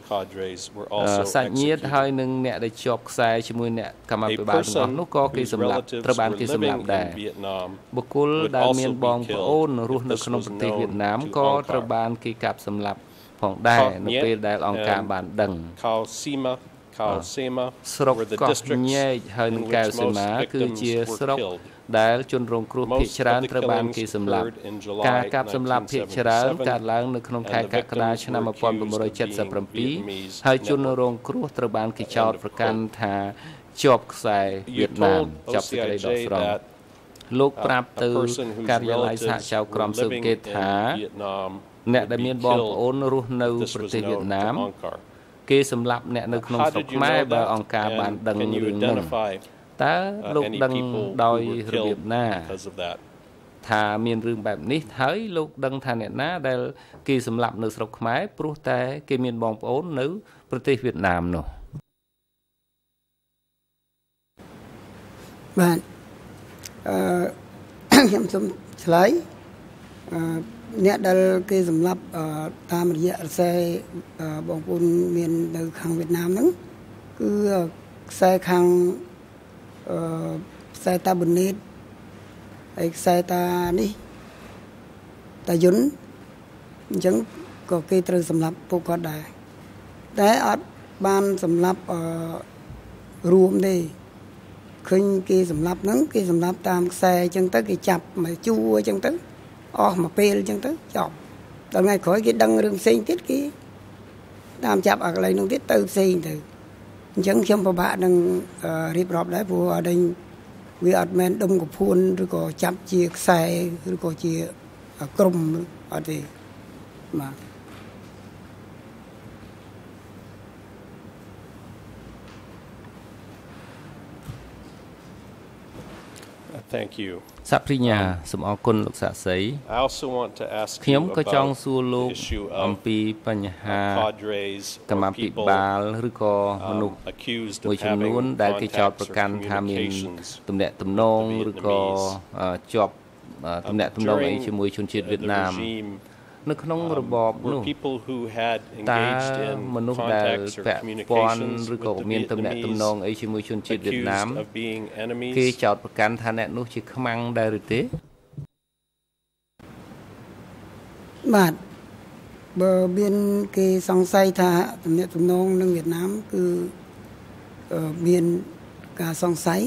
អឺសាច់ញាតិហើយនឹងអ្នកដែលជាប់ខ្សែជាមួយអ្នកកម្មាភិបាលទាំងអស់នោះក៏គេសម្លាប់ត្រូវបានគេសម្លាប់ដែរបុគ្គលដែលមានបងប្អូនរស់នៅក្នុងប្រទេសវៀតណាមក៏ត្រូវបានគេកាប់សម្លាប់ផងដែរនៅពេលដែលអង្គការបានដឹង Kao Sima Kau Sema ស្រុក were the កោះ districts ញែកហើយនិង in កែវ which សី most មាគឺជា victims ស្រុក were killed. ដែលជនរងគ្រោះភាគ Most ច្រើន of the ត្រូវបាន killings គេសម្លាប់ occurred in July ការកាប់សម្លាប់ភាគច្រើន1977កើតឡើងនៅក្នុងខែ and the កក្កដា victims ឆ្នាំ were accused of being 1977 Vietnamese ហើយជនរ network. ងគ្រោះត្រូវបានគេចោទ End of ប្រកាន់ quote. ថាជាប់ខ្សែវៀ You តណាម told ចាប់សេចក្តីដក OCIJ ស្រង់ that លោកប្រាប់ a ទៅ person whose ការិយាល័យសហ relatives ចៅក្រម were ស៊ើប living គេ in ថា Vietnam អ្នក would ដែល be មានបងប្អូន killed រស់នៅ if ប្រ this ទេស was វៀត known ណាម to Angkar. គេសម្លាប់អ្នកនៅក្នុង How ស្រុក did you ខ្មែរ know បើ that? អង្គការបាន And ដឹង can you រឿងហ្នឹង identify តើ uh, លោក any ដឹង people ដោយ who were របៀប killed ណា because of that? ថាមានរឿងបែបនេះហើយលោកដឹងថាអ្នកណាដែលគេសម្លាប់នៅស្រុកខ្មែរព្រោះតែគេមានបងប្អូននៅប្រទេសវៀតណាមនោះបាទ អឺខ្ញុំសូមឆ្លើយអឺអ្នកដែលគេសម្លាប់អឺតាមរយៈខ្សែអឺបងប្អូនមាននៅខាងវៀតណាមហ្នឹងគឺខ្សែខាងអឺខ្សែតាប៊ូនីតហើយខ្សែតានេះតាយុនអញ្ចឹងក៏គេត្រូវសម្លាប់ពួកគាត់ដែរតែអត់បានសម្លាប់អឺរួមទេ ឃើញគេសម្លាប់ហ្នឹងគេសម្លាប់តាមខ្សែអញ្ចឹងទៅគេចាប់មកជួរអញ្ចឹងទៅអស់មួយពេលអញ្ចឹងទៅចប់ដល់ថ្ងៃក្រោយគេដឹងរឿងផ្សេងទៀតគេតាមចាប់អាកន្លែងនោះទៀតទៅផ្សេងទៅអញ្ចឹងខ្ញុំពិបាកនឹងអឺរៀបរាប់ដែរព្រោះអត់ដេញវាអត់មែនដុំកពួនឬក៏ចាប់ជាខ្សែឬក៏ជាក្រុមអត់ទេបាទ Thank you. សាព្រិញ្ញាសូមអរគុណលោកសាក់សី I also want to ask ខ្ញុំ you ក៏ចង់ about សួរលោក the issue អំ of ពីបញ្ហា cadres កម្មា or ភិ people បាលឬក៏មនុស្ស um, accused មួយ of ចំនួន having ដែលគេចោទ contacts ប្រ or កាន់ថាមាន communications ទំនាក់ទំនងឬក៏អឺជាប់អឺទំនាក់ទំនងអី during ជាមួយជនជាតិវៀត the ណាម regime នៅក្នុងរបប were នោះ people who had តើ engaged in មនុស្សដែល contacts or ពាក់ព័ន្ធ communications ឬ with ក៏ the មានទំនាក់ទំនង Vietnamese អីជាមួយជនជាតិវៀតណាម accused of being គេ enemies ចោទប្រកាន់ថាអ្នកនោះជាខ្មាំងដែរឬទេបាទបើមានគេសង្ស័យថាទំនាក់ទំនងនឹងវៀតណាមគឺអឺមានការសង្ស័យ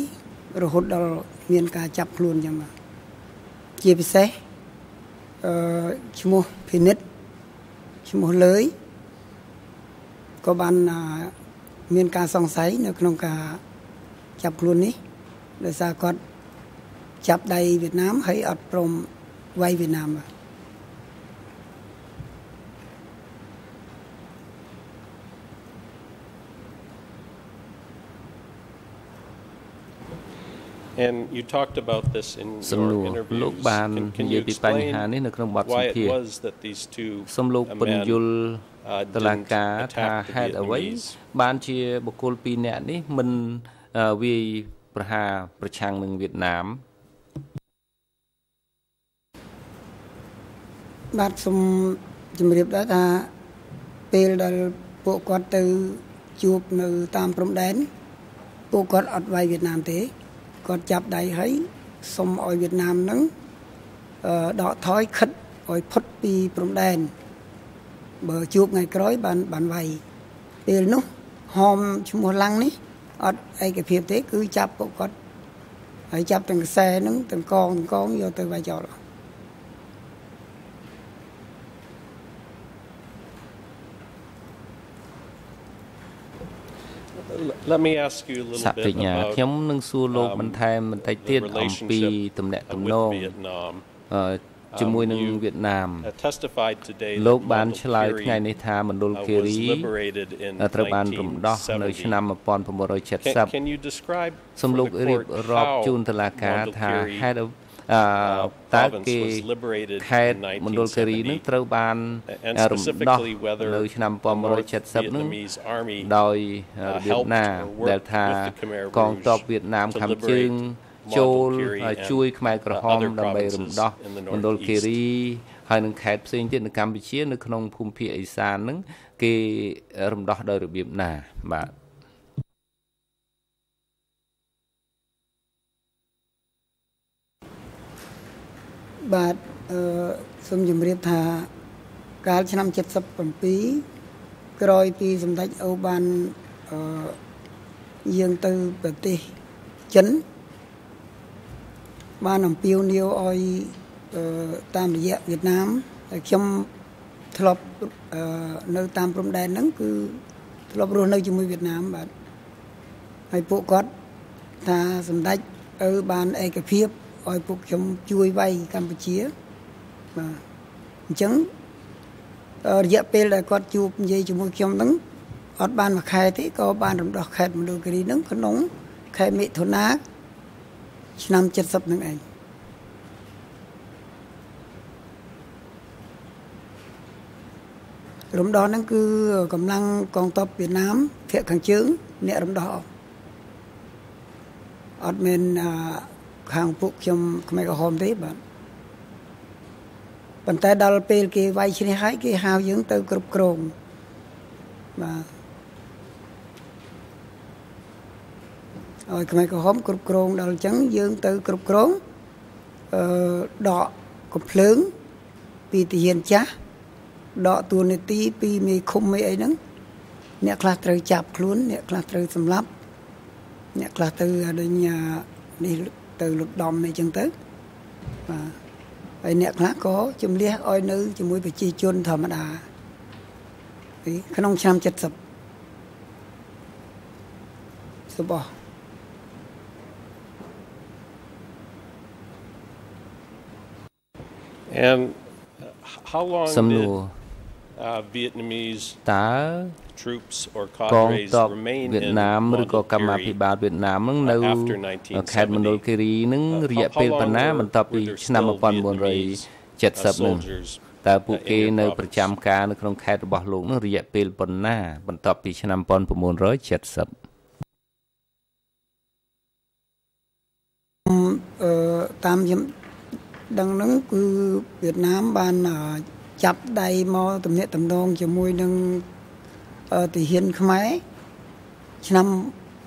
រហូតដល់មានការចាប់ខ្លួនចឹងបាទជាពិសេស អឺឈ្មោះភិនិតឈ្មោះលើយក៏បានអឺមានការសង្ស័យនៅក្នុងការចាប់ខ្លួននេះដោយសារគាត់ចាប់ដៃវៀតណាមហើយអត់ព្រមវាយវៀតណាមបាទ And you talked about this in សំណួ your រ interviews. លោកបាន Can, និ can យា you យពីបញ្ explain ហានេះនៅក្នុងបទសម្ why it ភាសន៍ was that these two សំលោក uh, ពន្យ men ល់ uh, តឡា didn't ការថា attack ហេតុ the អ្វី Vietnamese? បានជាបុគ្គលពីរនាក់នេះមិនអឺវាយប្រហារប្រឆាំងនឹងវៀតណាមបាទសូមជម្រាបដែរថាពេលដែលពួកគាត់ទៅជួបនៅតាមព្រំដែនពួកគាត់អត់វាយវៀតណាមទេ គាត់ចាប់ដៃហើយសុំឲ្យវៀតណាមហ្នឹងអឺដកថយខិតឲ្យផុតពីព្រំដែនបើជួបថ្ងៃក្រោយបានបានវាយពេលនោះហមឈ្មោះឡាំងនេះអត់ឯកភាពទេ គឺចាប់ពួកគាត់ហើយចាប់ទាំងខ្សែហ្នឹងទាំងកងទាំងកងយកទៅវាយចោល Let me ask you a ស little ព្រិ bit ញ្ញា about ខ្ញុំនឹងសួរលោក um, បន្ថែមបន្តិច the ទៀតអំពី relationship ទំនាក់ទំ with នង Vietnam. អឺជាមួយនឹង you វៀតណាម Uh, testified today លោក that បាន Mandal ឆ្លើយ Kiri, ថ្ងៃនេះថាមណ្ឌល uh, គិ was រី liberated in ត្រូវបានរំដោះនៅឆ្នាំ 1970. Can, 1970 can you describe សំ for លោក the រៀប court រាប់ how ជូនតុលាការ Mandal ថា Kiri, ហេតុអ្វី អឺ uh, តើ province គេ was liberated ខេត្ត in មណ្ឌលគិរីនឹង 1970? ត្រូវបាន and រំដោះ specifically whether នៅឆ្នាំ the North 1970នឹង Vietnamese army ដោយរបៀប helped ណា or worked ដែលថា with the Khmer កងទ័ពវៀតណាម Rouge ខាង to ជើង liberate ចូល Mandalkiri ហើយ and ជួយខ្មែរក្រហម other ដើម្បីរំដោះ provinces in the មណ្ឌលគិរី northeast. ហើយនឹងខេត្តផ្សេងទៀតនៅកម្ពុជា នៅក្នុងភូមិភាគឦសានហ្នឹងគេរំដោះដោយរបៀបណាបាទ បាទអឺសូមជម្រាបថាកាលឆ្នាំ77ក្រោយពីសម្ដេចអូបានអអឺយើងទៅប្រទេសចិនបានអំពាវនាវឲ្យតាមរយៈវៀតណាមហើយខ្ញុំធ្លាប់នៅតាមព្រំដែនហ្នឹងគឺធ្លាប់រស់នៅជាមួយវៀតណាមបាទហើយពួកគាត់ថាសម្ដេចឪបានឯកភាព ឲ្យពួកខ្ញុំជួយវាយកម្ពុជាបាទអញ្ចឹងរយៈពេលដែលគាត់ជួបនិយាយជាមួយខ្ញុំហ្នឹងអត់បានមួយខែទេក៏បានរំដោះខេត្តមណ្ឌលគិរីហ្នឹងក្នុងខែមិថុនាឆ្នាំ70ហ្នឹងឯងរំដោះហ្នឹងគឺកម្លាំងកងទ័ពវៀតណាមភាគខាងជើង អ្នករំដោះអស់អត់មាន ខាងពួកខ្ញុំខ្មែរក្រហមទេបាទប៉ុន្តែដល់ពេលគេវាយឈ្នះហើយគេហៅយើងទៅគ្រប់គ្រងបាទឲ្យខ្មែរក្រហមគ្រប់គ្រងដល់អញ្ចឹងយើងទៅគ្រប់គ្រងអឺដកកំភ្លើងពីទាហានចាស់ដកតួនាទីពីមេឃុំមេអីហ្នឹងអ្នកខ្លះត្រូវចាប់ខ្លួន អ្នកខ្លះត្រូវសម្លាប់អ្នកខ្លះទៅដូចនេះ ទៅលុបដំនេះចឹងទៅបាទហើយអ្នកខ្លះក៏ជំលះឲ្យនៅជាមួយប្រជាជនធម្មតាពីក្នុងឆ្នាំ70សបោះ And how long សំណួរ uh, Vietnamese តើ troops or កង cadres ទ័ព remain វៀត in ណាមឬក៏កម្មាភិ Mondulkiri បាលវៀតណាមនឹងនៅ after ខេត្តមណ្ឌលគិរីនឹងរយៈពេលប៉ុណ្ណាបន្ទាប់ពីឆ្នាំ1970នឹងតើពួកគេនៅប្រចាំការនៅក្នុងខេត្តរបស់លោកនឹងរយៈពេលប៉ុណ្ណាបន្ទាប់ពីឆ្នាំ1970អឺតាមខ្ញុំដឹងហ្នឹងគឺវៀតណាមបានចាប់ដៃមកទំនាក់ទំនងជាមួយនឹង ទាហានខ្មែរឆ្នាំ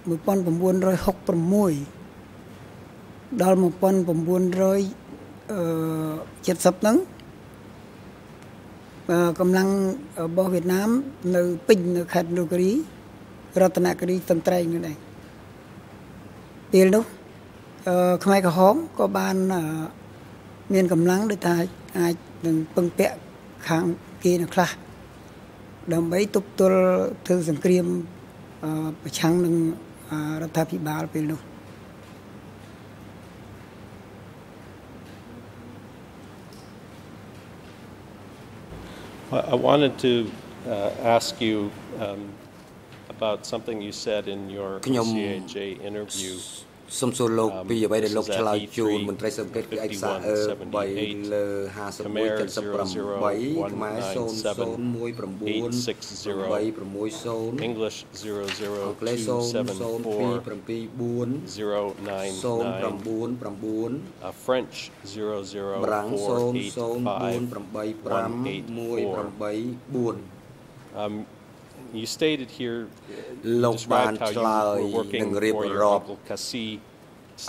1966ដល់1970ហ្នឹងកម្លាំងរបស់វៀតណាម នៅពេញនៅខេត្តនូគិរីរតនគិរីស្ទឹងត្រែងនោះដែរពេលនោះខ្មែរក្រហមក៏បានមានកម្លាំងដូចថាអាចនឹងពឹងពាក់ខាងគេនៅខ្លះ ដើម្បីទប់ទល់ធ្វើសង្គ្រាមប្រឆាំងនឹងរដ្ឋាភិបាលពេលនោះ I wanted to uh, ask you um, about something you said in your CHA interview សូមសួរលោកពីអ្វីដែលលោកឆ្លើយជូនមន្ត្រីសង្កេតគឺឯកសារអឺ3លើ5178ខ្មែរ0019860 English 00អង់គ្លេស00274 French ប្រាំង00485 Um you stated here លោកបានឆ្លើយនឹងរៀបរាប់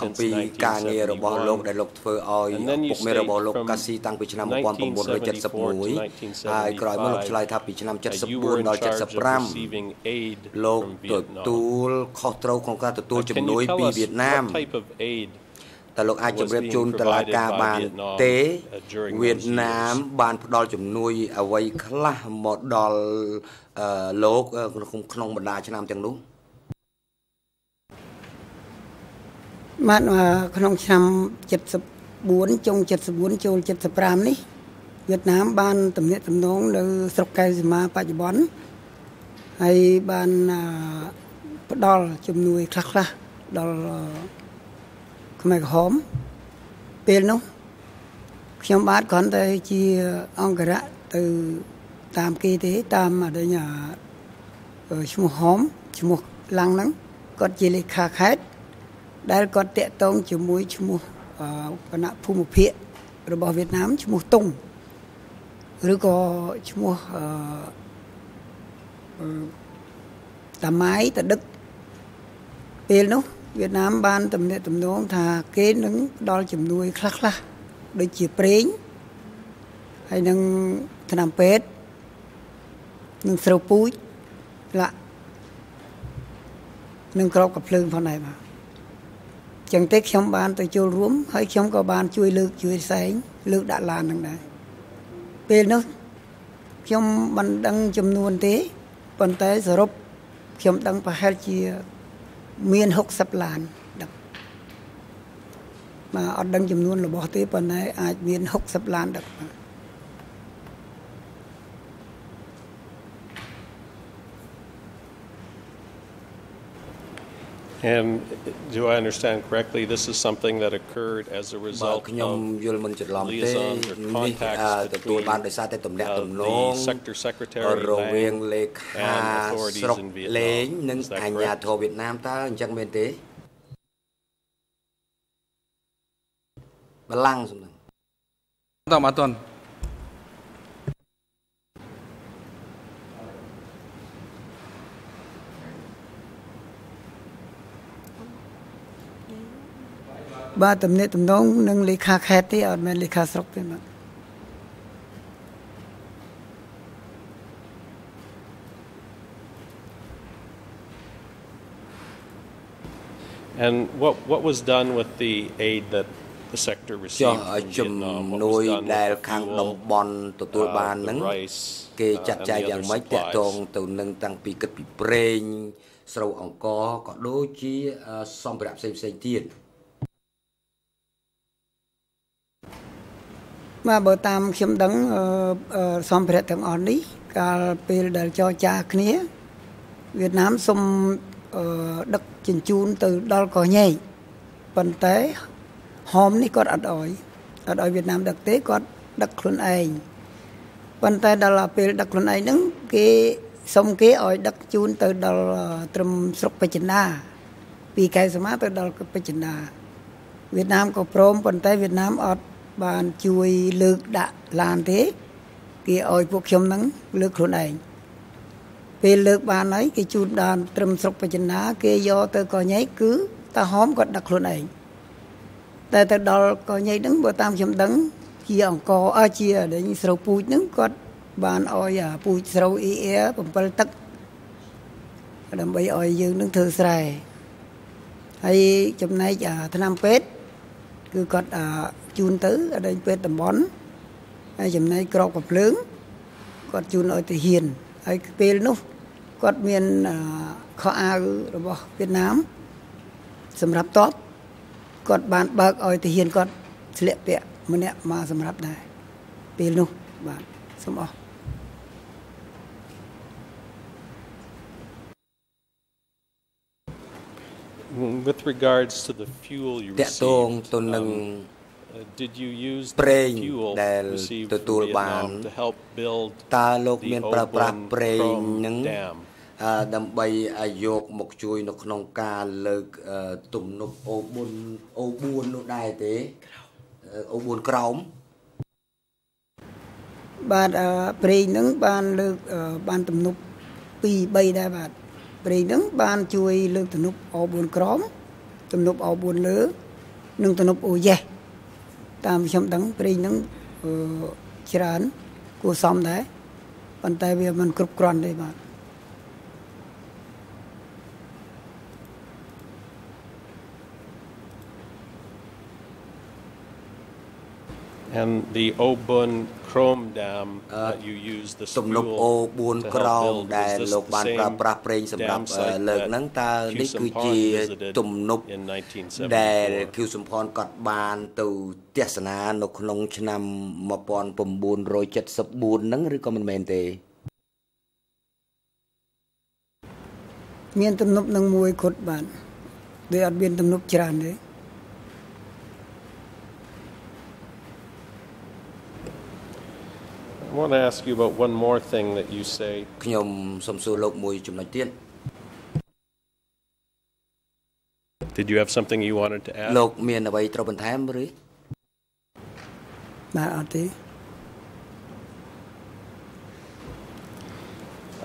អំពីការងាររបស់លោកដែលលោកធ្វើឲ្យពុកមេរបស់លោកកាស៊ីតាំងពីឆ្នាំ1971ហើយក្រោយមកលោកឆ្លើយថាពីឆ្នាំ74ដល់75លោកទទួលខុសត្រូវក្នុងការទទួលជំនួយពីវៀតណាម តើលោកអាចជម្រាបជូនតឡាការបានទេវៀតណាមបានផ្ដល់ជំនួយអ្វីខ្លះមកដល់លោកក្នុងបណ្ដាឆ្នាំទាំងនោះបានក្នុងឆ្នាំ74ចុង74ចូល75នេះវៀតណាមបានទំនាក់ទំនងនៅស្រុកកែវសីមាបច្ចុប្បន្នហើយបានផ្ដល់ជំនួយខ្លះខ្លះដល់ ខ្មែរក្រហមពេលនោះខ្ញុំបាទគ្រាន់តែជាអង្គរៈទៅតាមគេទេតាមអដិញ្ញាឈ្មោះហមឈ្មោះឡាំងហ្នឹងគាត់ជាលេខាខេត្តដែលគាត់តាក់ទងជាមួយឈ្មោះគណៈភូមិភាគរបស់វៀតណាមឈ្មោះតុងឬក៏ឈ្មោះអឺតាម៉ៃតដឹកពេលនោះ វៀតណាមបានទំនាក់ទំនងថាគេនឹងផ្ដល់ជំនួយខ្លះខ្លះដូចជាប្រេងហើយនឹងថ្នាំពេទ្យនឹងស្រូវពូជឡាក់ហនិងក្របកភ្លើងផងដែរបាទចឹងទេខ្ញុំបានទៅចូលរួម ហើយខ្ញុំក៏បានជួយលើកជួយផ្សេងលើកដាក់ឡាននឹងដែរពេលនោះខ្ញុំមិនដឹងចំនួនទេប៉ុន្តែសរុបខ្ញុំដឹងប្រហែលជា មាន60ឡានដឹកបាទអត់ដឹងចំនួនរបស់ទេប៉ុន្តែអាចមាន60ឡានដឹកបាទ And do I understand correctly, this is something that occurred as a result of liaison or contacts between uh, the sector secretary Lang and authorities in Vietnam. Is that correct? បលាំងសំឡេងតើមកអត់ បាទតំណែងតំណងនឹងលេខាខេត្តទេអត់មែនលេខាស្រុកទេបាទ And what what was done with the aid that the sector received ជំនួយដែលខាងតំបន់ទទួលបានហ្នឹងគេចាត់ចែងយ៉ាងម៉េចតកតងទៅនឹងតាំងពីគិតពីប្រេងស្រូវអង្ករក៏ដូចជាសម្ភារៈផ្សេងផ្សេងទៀត បាទបើតាមខ្ញុំដឹងសម្ភារៈទាំងអស់នេះ កាលពេលដែលចរចាគ្នាវៀតណាមសុំដឹកជញ្ជូនទៅដល់កោះញែកប៉ុន្តែហមនេះគាត់អត់អោយអត់អោយវៀតណាមដឹកទេគាត់ដឹកខ្លួនឯងប៉ុន្តែដល់ពេលដឹកខ្លួនឯងហ្នឹងគេសុំគេឲ្យដឹកជូនទៅដល់ត្រឹមស្រុកបច្ចនាពីកែសមាទៅដល់បច្ចនាវៀតណាមក៏ព្រមប៉ុន្តែវៀតណាមអត់ បានជួយលើកដាក់ឡានទេគេឲ្យពួកខ្ញុំហ្នឹងលើកខ្លួនឯងពេលលើកបានហើយគេជូនដល់ត្រឹមស្រុកបច្ចនាគេយកទៅកោញែកគឺតាហោមគាត់ដឹកខ្លួនឯងតែទៅដល់កោញែកហ្នឹងបើតាមខ្ញុំដឹងជាអង្គអើជាដែលស្រូវពូជហ្នឹងគាត់បានឲ្យអាពូជស្រូវអ៊ីអែ7ទឹកដើម្បីឲ្យយើងនឹងធ្វើស្រែហើយចំណែកអាឆ្នាំពេទ្យគឺគាត់ ជូនទៅអដែងពេទ្យតំបន់ហើយចំណែកក្របកំភ្លើងគាត់ជូនឲ្យទៅហ៊ានហើយពេលនោះគាត់មានខោអាវរបស់វៀតណាមសម្រាប់តបគាត់បានបើកឲ្យទៅហ៊ានគាត់ស្លៀកពាក់ម្នាក់មកសម្រាប់ដែរពេលនោះបាទសូមអរ with regards to the fuel you received um, did you use ប្រេងដែលទទួលបានតើលោកមានប្រើប្រាស់ប្រេងនឹងដើម្បីឲ្យយកមកជួយនៅក្នុងការលើកទំនប់អូ4អូ4នោះដែរទេអូ4ក្រោមបាទប្រេងហ្នឹងបានលើកបានទំនប់2 3ដែរបាទប្រេងហ្នឹងបានជួយលើកទំនប់អូ4ក្រោមទំនប់អូ4លើ និងទំនប់អូយ៉េស តាមខ្ញុំដឹងប្រេងហ្នឹងច្រើនគួរសមដែរប៉ុន្តែវាមិនគ្រប់គ្រាន់ទេបាទ and the Obun Chrome Dam that you use the ទំនប់ O4 ក្រោមដែលលោកបានប្រើប្រាស់ប្រេងសម្រាប់លើកហ្នឹងតើនេះគឺជាទំនប់ដែលគូសំផនគាត់បានទៅទស្សនានៅក្នុងឆ្នាំ1974ហ្នឹងឬក៏មិនមែនទេមានទំនប់នឹងមួយគត់បានដូចអត់មានទំនប់ច្រើនទេ I want to ask you about one more thing that you say ខ្ញុំសូមសួរលោកមួយចំណុចទៀត Did you have something you wanted to add លោកមានអ្វីត្រូវបន្ថែមឬបាទអត់ទេ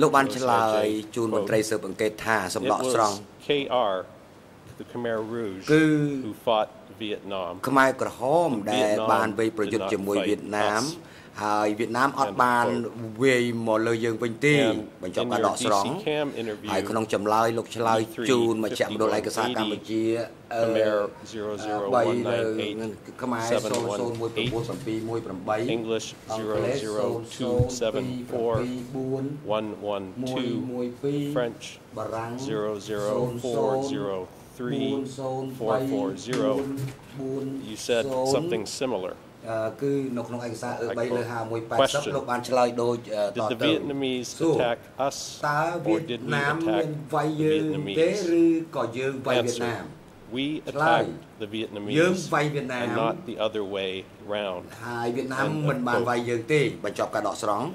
លោកបានឆ្លើយជូនមន្ត្រីស៊ើបអង្កេតថាសំដកស្រង់ KR the Khmer Rouge who fought Vietnam ខ្មែរក្រហមដែលបានវ័យប្រយុទ្ធជាមួយវៀតណាម ហើយវៀតណាមអត់បានវាយមកលើយើងវិញទេបញ្ចប់ការដកស្រង់ហើយក្នុងចម្លើយលោកឆ្លើយជូនមជ្ឈមណ្ឌលឯកសារកម្ពុជាអឺខ្មែរ0019718 English 002741112 French បារាំង004034440 You said something similar គឺនៅក្នុងឯកសារអឺ3លើ5180លោកបានឆ្លើយដូចតទៅ Vietnamese attack us តើវៀតណាមមានវាយយើងទេឬក៏យើងវាយវៀតណាម We attacked the Vietnamese យើងវាយវៀតណាម and not the other way round ហើយវៀតណាមមិនបានវាយយើងទេបញ្ចប់ការដកស្រង់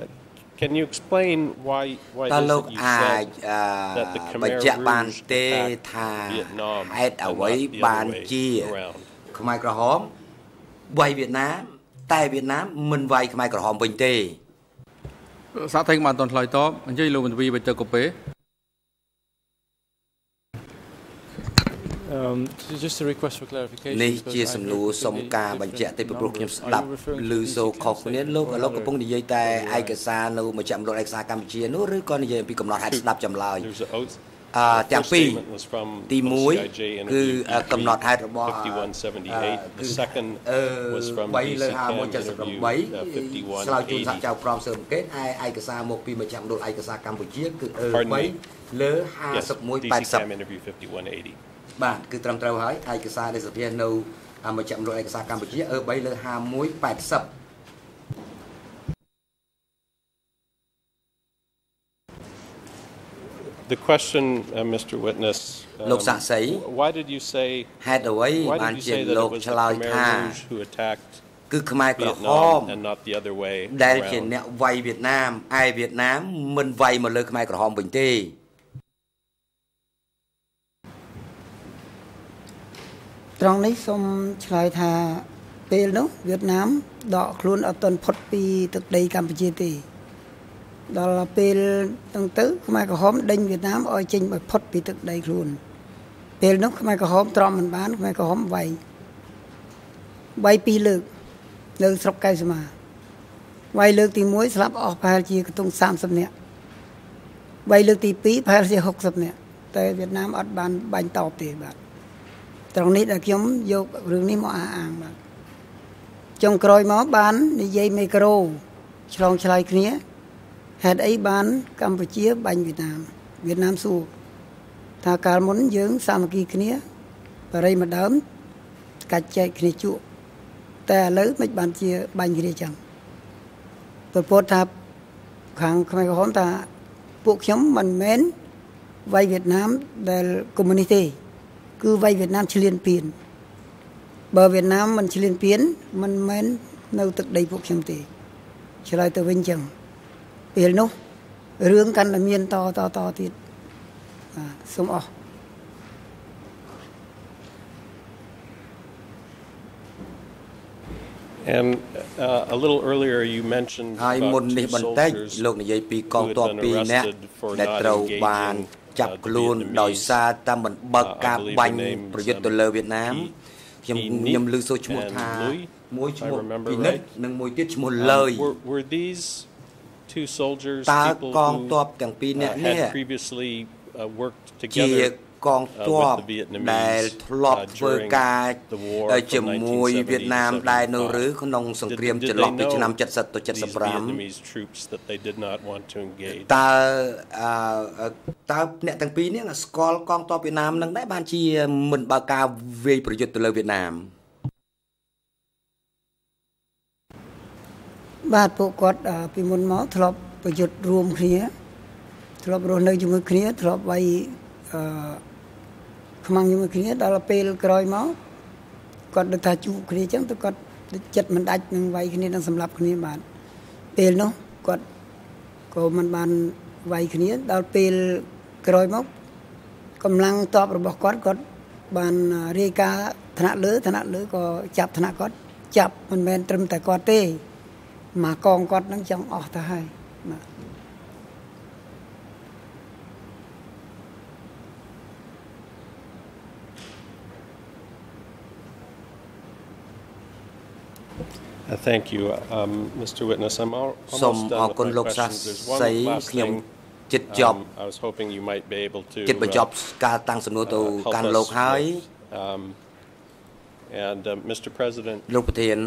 Can you explain why why តើលោកអាចបញ្ជាក់បានទេថាហេតុអ្វីបានជាខ្មែរក្រហម វាយវៀតណាមតែវៀតណាមមិនវាយខ្មែរក្រហមវិញទេសាក់ថេងបានតន់ឆ្លើយតបអញ្ជើញលោកមន្ត្រីវិទ្យាកូពេ Um just a request for clarification នេះជាសំណួរសុំការបញ្ជាក់ទេពីព្រោះខ្ញុំស្ដាប់ឮសូខុសគ្នាលោកលោកកំពុងនិយាយតែឯកសារនៅមជ្ឈមណ្ឌលឯកសារកម្ពុជានោះឬក៏និយាយអំពីកំណត់ហេតុស្ដាប់ចម្លើយអឺ ទាំងពីរទី1គឺកំណត់ហេតុរបស់5178 the second was from DC លើ5178ឆ្លើយជូនសហចៅក្រមស៊ើបអង្កេតឯឯកសារមកពីមជ្ឈមណ្ឌលឯកសារកម្ពុជាគឺ3លើ5180 interview 5180បាទគឺត្រឹមត្រូវហើយឯកសារដែលសភានៅមជ្ឈមណ្ឌលឯកសារកម្ពុជាអឺ3លើ5180 The question, uh, Mr. Witness, um, លោកសាក់សី Why did you say ហេតុអ្វីបានជាលោកឆ្លើយថា who attacked គឺខ្មែរក្រហម and not the other way ដែលជាអ្នកវាយវៀតណាមឯវៀតណាមមិនវាយមកលើខ្មែរក្រហមវិញទេ ត្រង់នេះសូមឆ្លើយថាពេលនោះវៀតណាមដកខ្លួនអត់ទាន់ផុតពីទឹកដីកម្ពុជាទេ ដល់ពេលហ្នឹងទៅខ្មែរក្រហមដេញវៀតណាមឲ្យចេញឲ្យផុតពីទឹកដីខ្លួន ពេលនោះខ្មែរក្រហមទ្រាំមិនបានខ្មែរក្រហមវាយវាយពីរលើក នៅស្រុកកែសមាវាយលើកទី1ស្លាប់អស់ប្រហែលជាខ្ទង់30នាក់វាយលើកទី2ប្រហែលជា60នាក់តែវៀតណាមអត់បានបាញ់តបទេបាទត្រង់នេះដែលខ្ញុំយករឿងនេះមកអះអាងបាទចុងក្រោយមកបាននិយាយមីក្រូឆ្លងឆ្លើយគ្នា ហេតុអីបានកម្ពុជាបាញ់វៀតណាមវៀតណាមសួរថាកាលមុនយើងសាមគ្គីគ្នាបរិយម្ដើមកាច់ចែកគ្នាជក់តែឥឡូវមិនបានជាបាញ់គ្នាចឹងប្រពន្ធថាខាងខ្មែរក្រហមថាពួកខ្ញុំមិនមែនវាយវៀតណាមដែលកុម្មុយនីសទេ គឺវាយវៀតណាមឈ្លានពានបើវៀតណាមមិនឈ្លានពានមិនមែននៅទឹកដីពួកខ្ញុំទេឆ្លើយទៅវិញចឹង ពេលនោះរឿងកាន់តែមានតតតទៀតបាទសូមអរ And uh, a little earlier you mentioned ហើយមុននេះបន្តិចលោកនិយាយពីកងទ័ព2នាក់ដែលត្រូវបានចាប់ខ្លួនដោយសារតែមិនបើកការបាញ់ប្រយុទ្ធទៅលើវៀតណាមខ្ញុំខ្ញុំឮសូរឈ្មោះថាមួយឈ្មោះពីនិតនិងមួយទៀតឈ្មោះលើយ Were these two soldiers តើកងទ័ពទាំងពីរនាក់នេះ previously worked together កងទ័ពដែលធ្លាប់ធ្វើការជាមួយវៀតណាមដែរនៅឬក្នុងសង្គ្រាមចន្លោះពីឆ្នាំ70ទៅ75តើតើអ្នកទាំងពីរនេះស្គាល់កងទ័ពវៀតណាមនឹងដែរបានជាមិនបើកការវាយប្រយុទ្ធទៅលើវៀតណាម បាទពួកគាត់ពីមុនមកធ្លាប់ប្រយុទ្ធរួមគ្នាធ្លាប់រស់នៅជាមួយគ្នាធ្លាប់វាយអឺខ្មាំងជាមួយគ្នាដល់ពេលក្រោយមកគាត់ដឹងថាជួបគ្នាអញ្ចឹងទៅគាត់ចិត្តមិនដាច់នឹងវាយគ្នានឹងសម្លាប់គ្នាបាទពេលនោះគាត់ក៏មិនបានវាយគ្នាដល់ពេលក្រោយមកកម្លាំងតបរបស់គាត់គាត់បានរាយការណ៍ថ្នាក់លើថ្នាក់លើក៏ចាប់ថ្នាក់គាត់ចាប់មិនមែនត្រឹមតែគាត់ទេ មកកងគាត់នឹងចង់អស់ទៅហើយបាទ Thank you um Mr Witness I'm almost សូមអរគុណ done លោក with សា my ស្ questions There's ត្រី one last ខ្ញុំ thing ចិត្តចប់ um, I was hoping you might be able to ចិត្តបញ្ចប់ការតាំងសំណួរទៅ uh, help កាន់ us លោកហើយ with. Um, and uh, Mr President លោកប្រធាន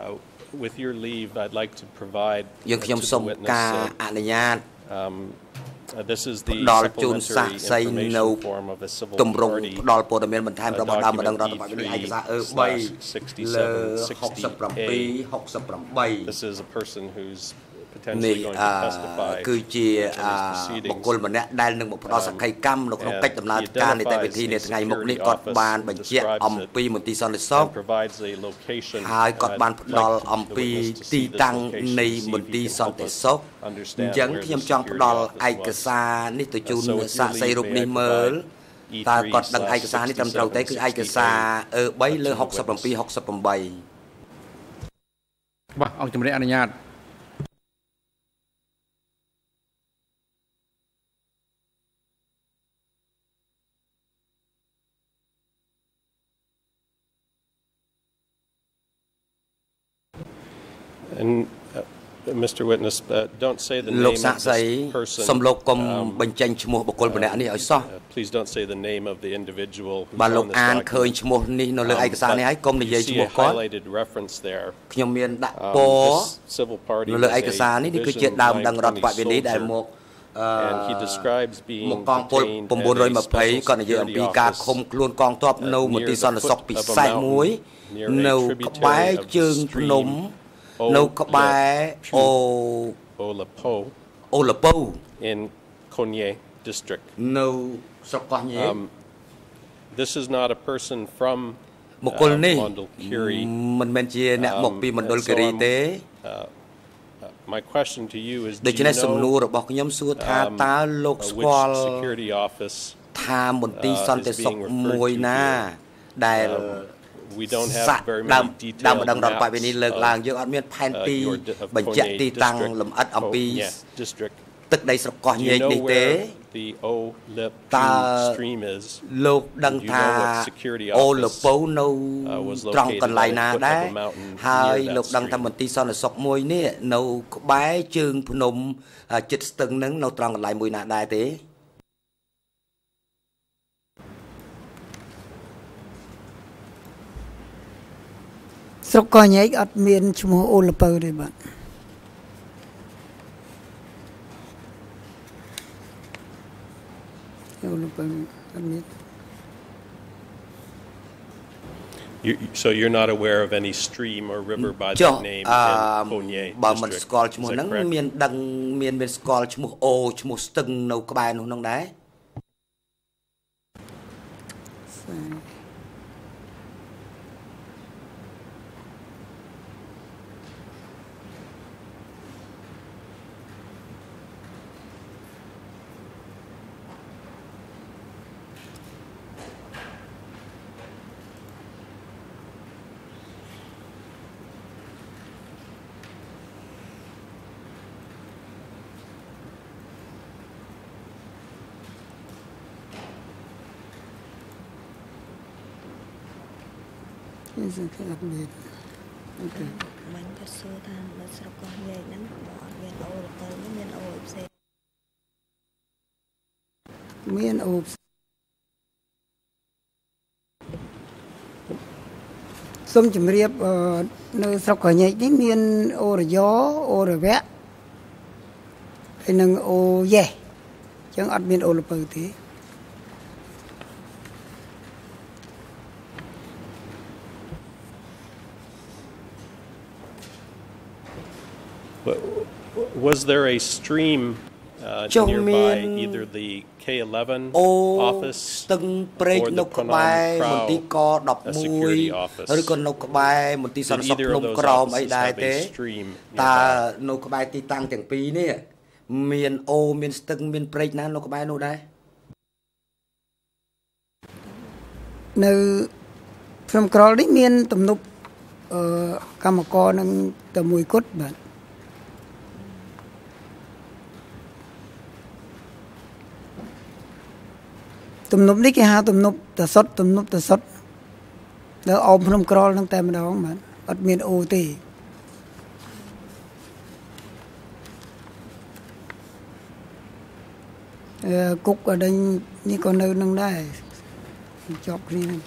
uh, with your leave I'd like to provide យើងខ្ញុំ to សូ the ម witness ការ uh, អនុញ្ញាត um, uh, this is the ផ្ដល់ជូនសា supplementary ក្សីនៅ information form of a civil ទម្រង់ authority ផ្ដល់ព័ត៌មានបន្ថែមរបស់ដើមម្ដងរដ្ឋបាល document ឯកសារអឺ E3 3លើ67 68 This is a person who's នេះ potentially going អ to testify គឺជា in អ these proceedings. បុគ្គលម្នាក់ដែលនឹងមកផ្ដល់សក្ខីកម្មនៅក្នុងកិច្ចដំណើរការនីតិវិធីនៅថ្ងៃមុខនេះគាត់បានបញ្ជាក់អំពីមន្ទីរសន្តិសុខ and provides a location ហើយគាត់ and បាន I'd ផ្ដល់ like អំ the ពី witness to ទី see this តាំង location នៃ see if មន្ទីរ he ស can ន្តិ help us សុខអ understand ញ្ចឹង where the ខ្ញុំចង់ security ផ្ដល់ office ឯក was. សារនេះទៅជូន So with your សាក្សី leave, រូប may I នេះមើល provide តើ E3 គាត់ដឹងឯកសារនេះត្រឹមត្រូវទេគឺឯកសារអឺ3លើ67 68បាទអង្គជំរាបអនុញ្ញាត Mr. Witness, uh, don't say the លោក name សា of ក្សី this person. សំលោកកុំ Um, បញ្ចេញឈ្មោះបុគ្គលម្នាក់នេះឲ្យសោះ uh, Please don't say the name of the individual who's បាទលោក on this អានឃើញ document. ឈ្មោះនេះនៅលើឯកសារនេះហើយកុំនិយាយ You ឈ្ see មោះ a គាត់ highlighted reference there. ខ្ញុំមានដាក់ Um, ពណ៌ this civil party នៅលើ was ឯកសារនេះ a នេះគឺជា Division ដើមដឹងរដ្ឋប920វេនីដែល soldier. មកអឺ And he describes being មកកងពល detained at a 920 special ក៏និយាយអំពី security ការ office ឃុំខ្លួនកងទ័ពនៅមន្ទីរសន្តិសុខពិសេសមួយ near a នៅ tributary ក្បែរ of the ជើងភ្នំ stream នៅក្បែរអូ Olapo អូលពៅ in Konye district. នៅស្រុកកោះញេ Um, This is not a person from បុគ្គលនេះ uh, Mondulkiri. មិនមែនជាអ្នកមកពីមណ្ឌលគិរីទេ My question to you is ដូ do ច្នេះ you សំណួរ know របស់ខ្ញុំសួរថា um, តើលោក uh, ស្ which គាល់ security office ថាមន្ទីរ uh, សន្តិ is សុខ being referred មួយ to ណា here? ដែល Um, we don't សា have very ដើម many ដើម detailed ម្ដងរដ្ឋបវេនី maps លើកឡើង of យើងអត់មានផែន uh, ទី your di- of បញ្ជាក់ Konya ទីតាំង district. លម្អិតអំពី Oh, yeah, district. ទឹកដីស្រុកកោះ Do ញេ you ក know នេះទេ where the Olip តើ stream is? លោកដឹង Do you ថា know what security អូ office, លពៅនៅ uh, was ត្រង់ located កន្លែង at the ណា foot of ដែរ a mountain ហើយ near that លោកដឹងថា stream? មន្ទីរសន្តិសុខមួយនេះនៅក្បែរជើងភ្នំអ่าចិត្តស្ទឹងហ្នឹងនៅត្រង់កន្លែងមួយណាដែរទេ ស្រុកកោះញែកអត់មានឈ្មោះអូលពៅទេបាទអូលពៅអត់មាន You, so you're not aware of any stream or river by ចុះ that name អឺ in Konye បើមិន district? ស្គាល់ឈ្មោះ Is ហ្នឹង that correct? មានដឹងមានមានស្គាល់ឈ្មោះអូឈ្មោះស្ទឹងនៅក្បែរនោះហ្នឹងដែរ នេះគឺអត់មានអូខេមិនក៏សួរថានៅស្រុកកោះញែកហ្នឹងបើអត់មានអូលទៅមានអូអីផ្សេងមានអូបសូមជម្រាបអឺនៅស្រុកកោះញែកនេះមានអូរយ៉អូរវៈហើយនឹងអូយេសអញ្ចឹងអត់មានអូលពៅទេ Was there a stream uh, nearby either the K11 office ស្ទឹងព្រែកនៅក្បែរមន្ទីរក11ឬក៏នៅក្បែរមន្ទីរសន្តិសុខភ្នំក្រោមអីដែរទេតើនៅក្បែរទីតាំងទាំងពីរនេះមានអូមានស្ទឹងមានព្រែកណានៅក្បែរនោះដែរនៅភ្នំក្រលនេះមានទំនប់អឺកម្មករនឹងតែមួយគត់បាទ ទំនប់នេះគេហៅទំនប់តសុតទំនប់តសុតនៅអោមភ្នំក្រលនឹងតែម្ដងបាទអត់មានអូទេអឺគុកអដេញនេះក៏នៅនឹងដែរជាប់គ្នានឹង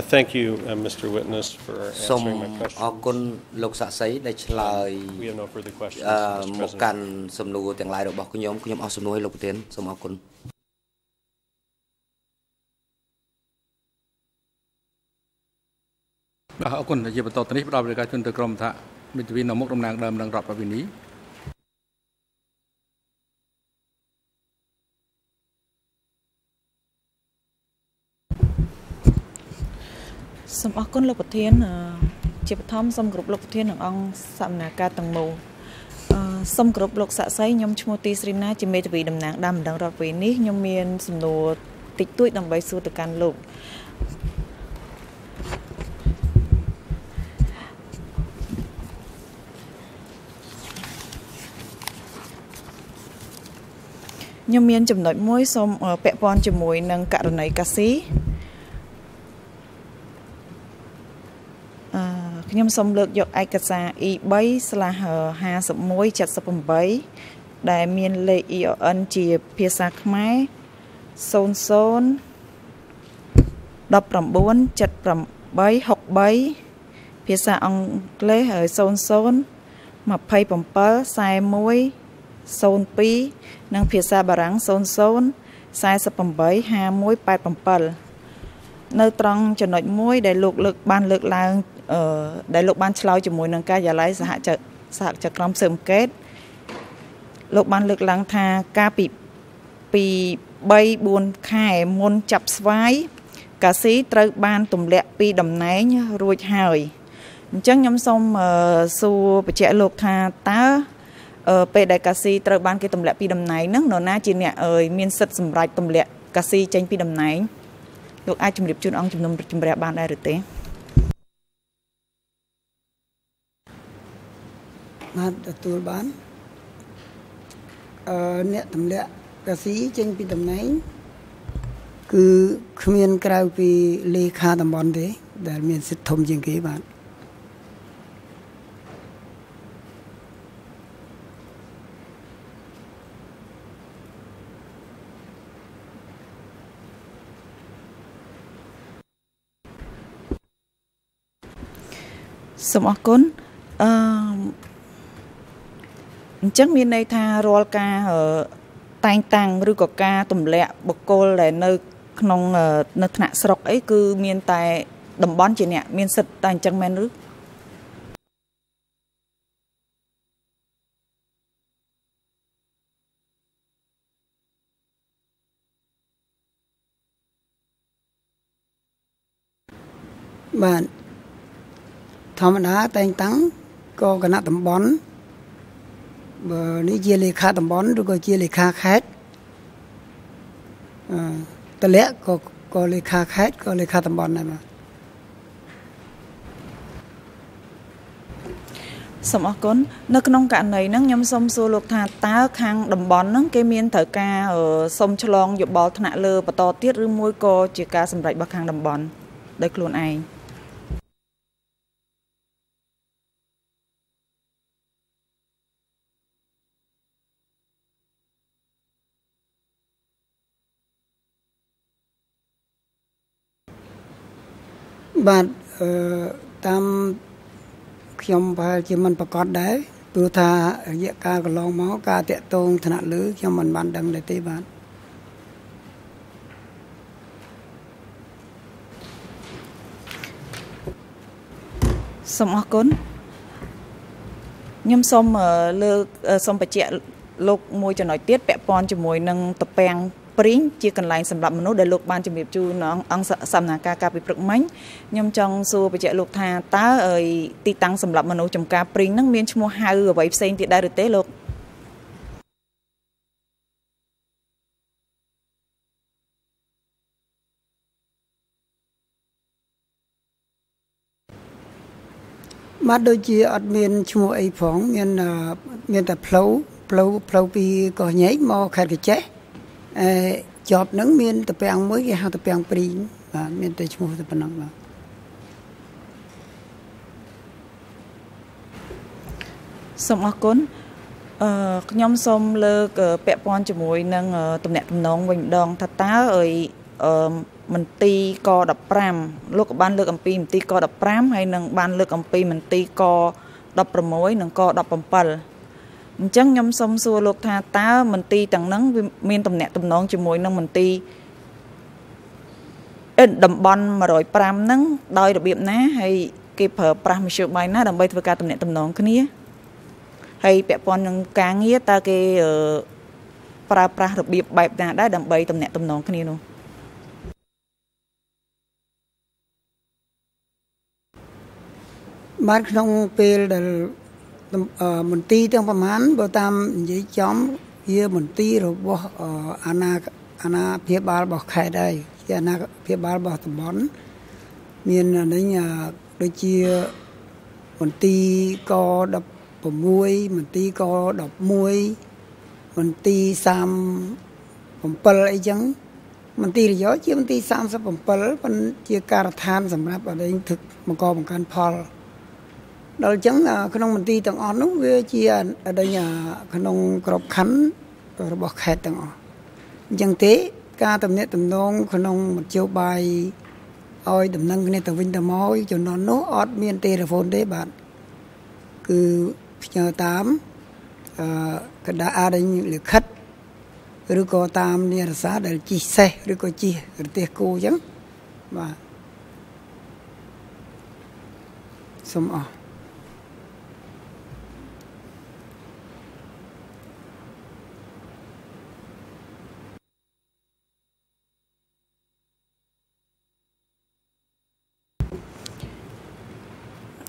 thank you uh, Mr Witness for answering my question អរគុណលោកសាក់សីដែលឆ្លើយ We have no further questions មកកាន់សំណួរទាំងឡាយរបស់ខ្ញុំខ្ញុំអស់សំណួរឲ្យលោកប្រធានសូមអរគុណបាទអរគុណជាបន្តទៅនេះផ្ដល់បរិការជូនទៅក្រុមថាមេធាវីនៅមុខតំណាងដើមនឹងរដ្ឋបវេនី សូមអរគុណលោកប្រធានជាបឋមសូមគោរពលោកប្រធាននិងអង្គសមាការទាំងមូលសូមគោរពលោកសាក់សីខ្ញុំឈ្មោះទីស្រីណាជាមេធាវីតំណាងដើមម្ដងរដ្ឋពេលនេះខ្ញុំមានសំណួរតិចតួចដើម្បីសួរទៅកាន់លោកខ្ញុំមានចំណុចមួយសូមពាក់ព័ន្ធជាមួយនឹងករណីកាស៊ី ខ្ញុំសូមលើកយកឯកសារ E3/5178 ដែលមានលេខ EON ជាភាសាខ្មែរ00 197863ភាសាអង់គ្លេស00 27 41 02និងភាសាបារាំង00 48 5187នៅត្រង់ចំណុចមួយដែលលោកលើកបានលើកឡើងអឺ ដែលលោកបានឆ្លើយជាមួយនឹងការិយាល័យសហចសហចក្រមស៊ើបអង្កេតលោកបានលើកឡើងថាការពីពី3 4ខែមុនចាប់ស្វាយកាស៊ីត្រូវបានទម្លាក់ពីតំណែងរួចហើយអញ្ចឹងខ្ញុំសូមសួរបញ្ជាក់លោកថាតើពេលដែលកាស៊ីត្រូវបានគេទម្លាក់ពីតំណែងហ្នឹងនរណាជាអ្នកអើយមានសិទ្ធិសម្រេចទម្លាក់កាស៊ីចេញពីតំណែងលោកអាចជម្រាបជូនអង្គជំនុំជម្រះបានដែរឬទេ បានទទួលបានអឺអ្នកទម្លាក់កាស៊ីចេញពីតំណែងគឺគ្មានក្រៅពីលេខាតំបន់ទេ ដែលមានសិទ្ធិធំជាងគេបាទសូមអរគុណអឺ អញ្ចឹងមានន័យថារាល់ការតែងតាំងឬក៏ការទម្លាក់បុគ្គលដែលនៅ ក្នុងនៅថ្នាក់ស្រុកអីគឺមានតែតំបន់ជាអ្នកមានសិទ្ធិតែអញ្ចឹងមែនឬបាទធម្មតាតែងតាំងក៏គណៈតំបន់បើ នេះជាលេខាតំបន់ឬក៏ជាលេខាខេត្តអឺតលាក់ក៏ក៏លេខាខេត្តក៏លេខាតំបន់ដែរបាទសូមអរគុណនៅក្នុងករណីហ្នឹងខ្ញុំសូមសួរលោកថាតើខាងតំបន់ហ្នឹងគេមានត្រូវការសុំឆ្លងយោបល់ថ្នាក់លើបន្តទៀតឬមួយក៏ជាការសម្រេចរបស់ខាងតំបន់ដោយខ្លួនឯង បាទអឺតាមខ្ញុំប្រហែលជាមិនប្រកាសដែរព្រោះថារយៈកាលកន្លងមកការតាក់ទងថ្នាក់លើខ្ញុំមិនបានដឹងដែរទេបាទសូមអរគុណខ្ញុំសូមលើកសូមបញ្ជាក់លោកមួយចំណុចទៀតពាក់ព័ន្ធជាមួយនឹងតពាំង ព្រីងជាកន្លែងសម្រាប់មនុស្សដែលលោកបានជំរាបជូនអង្គសំណាការការពិព្រឹកមិញខ្ញុំចង់សួរបញ្ជាក់លោកថាតើទីតាំងសម្រាប់មនុស្សចំការព្រីងនឹងមានឈ្មោះហៅអ្វីផ្សេងទៀតដែរឬទេលោកបាទដូចជាអត់មានឈ្មោះអីផងមានមានតែផ្លូវផ្លូវផ្លូវពីកោះញែកមកខេត្តកញ្ចេះ អឺជាប់នឹងមានតពាំងមួយគេហៅតពាំងព្រីងបាទមានតែឈ្មោះតែប៉ុណ្ណឹងបាទសូមអរគុណអឺខ្ញុំសូមលើកពាក់ព័ន្ធជាមួយនឹងតំណែងតំណងវិញម្ដងថាតើអីអឺមន្ទីរក15លោកក៏បានលើកអំពីមន្ទីរក15ហើយនឹងបានលើកអំពីមន្ទីរក16និងក17 អញ្ចឹងខ្ញុំសូមសួរលោកថាតើមន្ទីរទាំងហ្នឹងវាមានតំណែងតំណងជាមួយនឹងមន្ទីរអឺតំបន់105ហ្នឹងដោយរបៀបណាហើយគេប្រើប្រាស់មធ្យោបាយណាដើម្បីធ្វើការតំណែងតំណងគ្នាហើយពាក់ព័ន្ធនឹងការងារតើគេប្រើប្រាស់របៀបបែបណាដែរដើម្បីតំណែងតំណងគ្នានោះបានក្នុងពេលដែល មន្ទីរទាំងប្រមាណបើតាមនិយាយចំវាមន្ទីររបស់អាណាអាណាភិបាលរបស់ខេត្តហើយជាអាណាភិបាលរបស់តំបន់មាននេះដូចជាមន្ទីរក16មន្ទីរក11មន្ទីរ37អីចឹងមន្ទីររយោជាមន្ទីរ37ប៉ុន្តែជាការដ្ឋានសម្រាប់អីទឹកបង្កបង្កើនផល ដល់អញ្ចឹងក្នុងមន្ទីរទាំងអស់នោះវាជាអដិញក្នុងក្របខ័ណ្ឌរបស់ខេត្តទាំងអស់អញ្ចឹងទេការតំណាក់តំណងក្នុងមធ្យោបាយឲ្យដំណឹងគ្នាទៅវិញទៅមកចំណន់នោះអត់មានទេលេហ្វូនទេបាទគឺផ្ញើតាមអឺកណ្ដាអាដេញលិខិតឬក៏តាមនារសាដែលជីសេះឬក៏ជីរទេសគោអញ្ចឹងបាទសូមអរ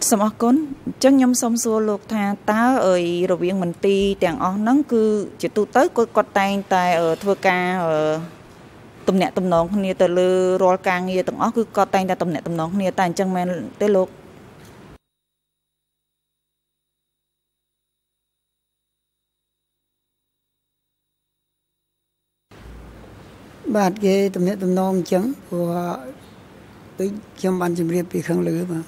សូមអរគុណអញ្ចឹងខ្ញុំសូមសួរលោកថាតើអីរវាងមន្ទីរទាំងអស់ហ្នឹងគឺជាទូទៅគាត់គាត់តែងតែធ្វើការតំណាក់តំណងគ្នាទៅលើរាល់ការងារទាំងអស់គឺគាត់តែងតែតំណាក់តំណងគ្នាតែអញ្ចឹងមែនទេលោកបាទគេតំណាក់តំណងអញ្ចឹងព្រោះដូចខ្ញុំបានជម្រាបពីខាងលើបាទ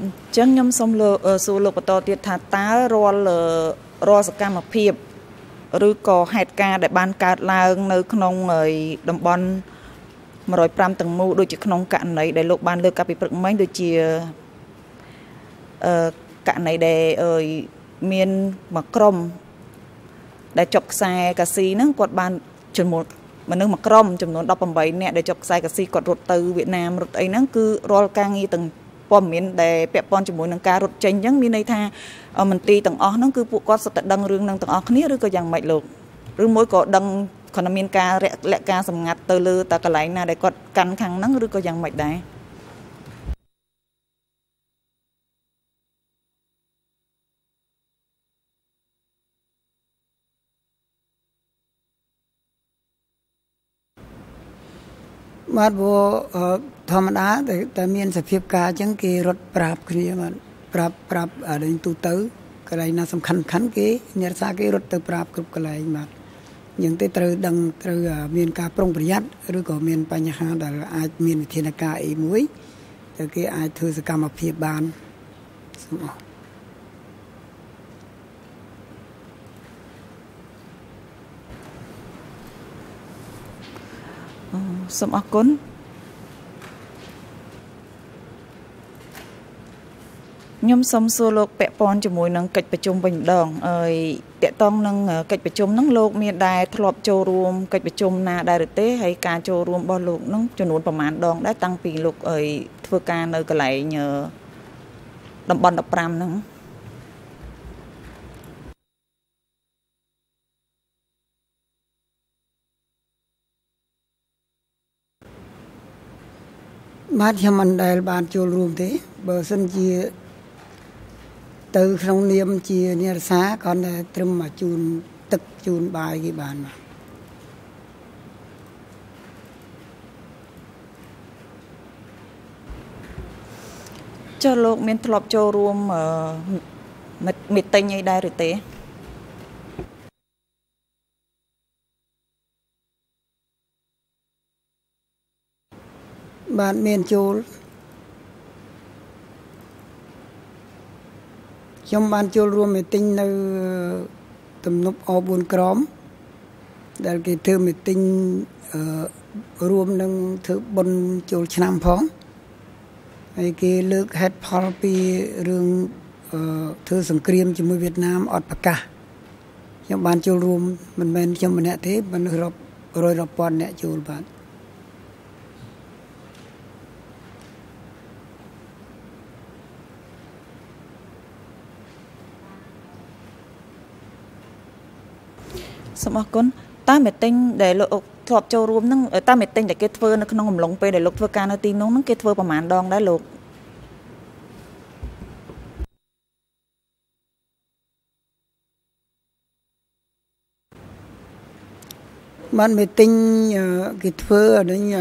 អញ្ចឹងខ្ញុំសូមលើសួរលោកបន្តទៀតថាតើរាល់រាល់សកម្មភាពឬក៏ហេតុការណ៍ដែលបានកើតឡើង នៅ ក្នុងតំបន់105ទាំងមូលដូចជាក្នុងករណីដែលលោកបានលើកកាពីព្រឹកមិញដូចជាអឺករណីដែលមានមួយក្រុម ដែលចុកខ្សែកាស៊ីហ្នឹងគាត់បានចំនួនមនុស្សមួយក្រុមចំនួន18នាក់ដែលចុកខ្សែកាស៊ីគាត់រត់ទៅវៀតណាមរត់អីហ្នឹងគឺរាល់ការងារទាំង ព័ត៌មានដែលពាក់ព័ន្ធជាមួយនឹងការរត់ចេញអញ្ចឹងមានន័យថាមន្ត្រីទាំងអស់ហ្នឹងគឺពួកគាត់សុទ្ធតែដឹងរឿងនឹងទាំងអស់គ្នាឬក៏យ៉ាងម៉េចលោកឬមួយក៏ដឹងគ្រាន់តែមានការលាក់ការសម្ងាត់ទៅលើតកន្លែងណាដែលគាត់កាន់ខាងហ្នឹងឬក៏យ៉ាងម៉េចដែរ បាទព្រោះធម្មតាតែមានសភាពការអញ្ចឹងគេរត់ប្រាប់គ្នាបាទប្រាប់ប្រាប់អានេះទូទៅកន្លែងណាសំខាន់ខាន់គេអ្នករសាគេរត់ទៅប្រាប់គ្រប់កន្លែងបាទអញ្ចឹងទេត្រូវដឹងត្រូវមានការប្រុងប្រយ័ត្នឬក៏មានបញ្ហាដែលអាចមានវិធានការអីមួយតែគេអាចធ្វើសកម្មភាពបានសូមអរ សូមអរគុណខ្ញុំសូមសួរលោកពាក់ព័ន្ធជាមួយនឹងកិច្ចប្រជុំវិញម្ដងហើយតកតងនឹងកិច្ចប្រជុំហ្នឹងលោកមានដែរធ្លាប់ចូលរួមកិច្ចប្រជុំណាដែរឬទេហើយការចូលរួមរបស់លោកហ្នឹងចំនួនប្រមាណដងដែរតាំងពីលោកអើយធ្វើការនៅកន្លែងតំបន់15ហ្នឹង បាទខ្ញុំមិនដែលបានចូលរួមទេ បើសិនជា ទៅ ក្នុងនាមជានិរសាគ្រាន់តែត្រឹមមកជូនទឹកជូនបាយគេបានបាទចុះលោក មានធ្លាប់ចូលរួមមីតិញអីដែរឬទេ បាទមានចូលខ្ញុំបានចូលរួមមីតិញនៅទំនប់អ4ក្រមដែលគេធ្វើមីតិញរួមនឹងធ្វើបុណ្យចូលឆ្នាំផងហើយគេលើកហេតុផលពីរឿងធ្វើសង្គ្រាមជាមួយវៀតណាមអត់ប្រកាសខ្ញុំបានចូលរួមមិនមែនខ្ញុំម្នាក់ទេមនុស្សរាប់រយរាប់ពាន់អ្នកចូលបាទ សូមអរគុណតាមមីតិញដែលលោកធ្លាប់ចូលរួមហ្នឹងតាមមីតិញដែលគេធ្វើនៅក្នុងអំឡុងពេលដែលលោកធ្វើការនៅទីនោះហ្នឹងគេធ្វើប្រហែលដងដែរលោកបានមីតិញគេធ្វើអានេះ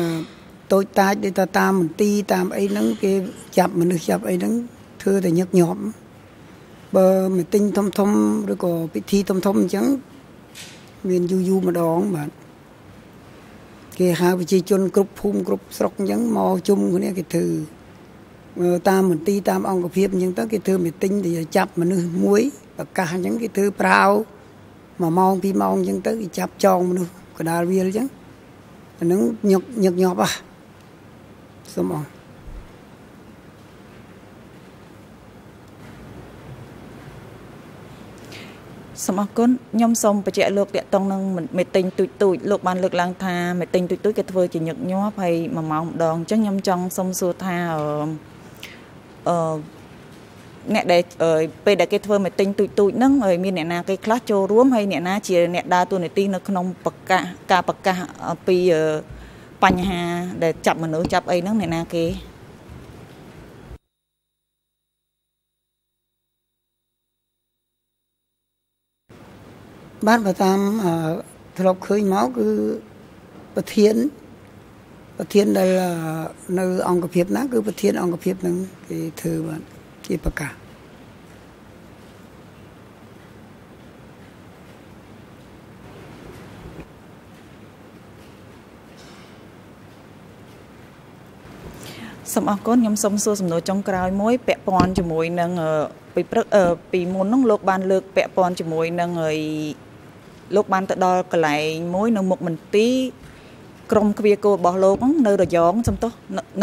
តូចតាចដូចថាតាមមន្ទីរតាមអីហ្នឹងគេចាប់មនុស្សចាប់អីហ្នឹងធ្វើតែញឹកញាប់បើមីតិញធំធំឬក៏ពិធីធំធំអញ្ចឹង មានយូរយូរម្ដងបាទគេហៅប្រជាជនគ្រប់ភូមិគ្រប់ស្រុកអញ្ចឹងមកជុំគ្នាគេធ្វើតាមមន្ទីរតាមអង្គភាពអញ្ចឹងទៅគេធ្វើមីតិញដែលចាប់មនុស្សមួយប្រកាសអញ្ចឹងគេធ្វើប្រាវ1ម៉ោង2ម៉ោងអញ្ចឹងទៅគេចាប់ចងមនុស្សកដាលវាលអញ្ចឹងអានឹងញឹកញឹកញាប់ហ่ะសូមអរ សូមអរគុណខ្ញុំសូមបញ្ជាក់លោកតាក់តងនឹងមេទិញទូចទូចលោកបានលើកឡើងថាមេទិញទូចទូចគេធ្វើជាញឹកញាប់ហើយមួយម៉ោងម្ដងអញ្ចឹងខ្ញុំចង់សុំសួរថាអឺអ្នកដែលពេលដែលគេធ្វើមេទិញទូចទូចហ្នឹងហើយមានអ្នកណាគេខ្លះចូលរួមហើយអ្នកណាជាអ្នកដើរតួនាទីនៅក្នុងប្រកាសការប្រកាសពីបញ្ហាដែលចាប់មនុស្សចាប់អីហ្នឹងអ្នកណាគេ បានបើតាមធ្លាប់ឃើញមកគឺប្រធានប្រធានដែលនៅអង្គភាពណាគឺប្រធានអង្គភាពនឹងគេធ្វើបានគេប្រកាសសូមអរគុណខ្ញុំសូមសួរសំណួរចុងក្រោយមួយពាក់ព័ន្ធជាមួយនឹងពីព្រឹកពីមុនហ្នឹងលោកបានលើកពាក់ព័ន្ធជាមួយនឹង លោកបានទៅដល់កន្លែងមួយនៅមុខមន្ទីរក្រុមគ្វាគោរបស់លោកនៅរយងសំទោស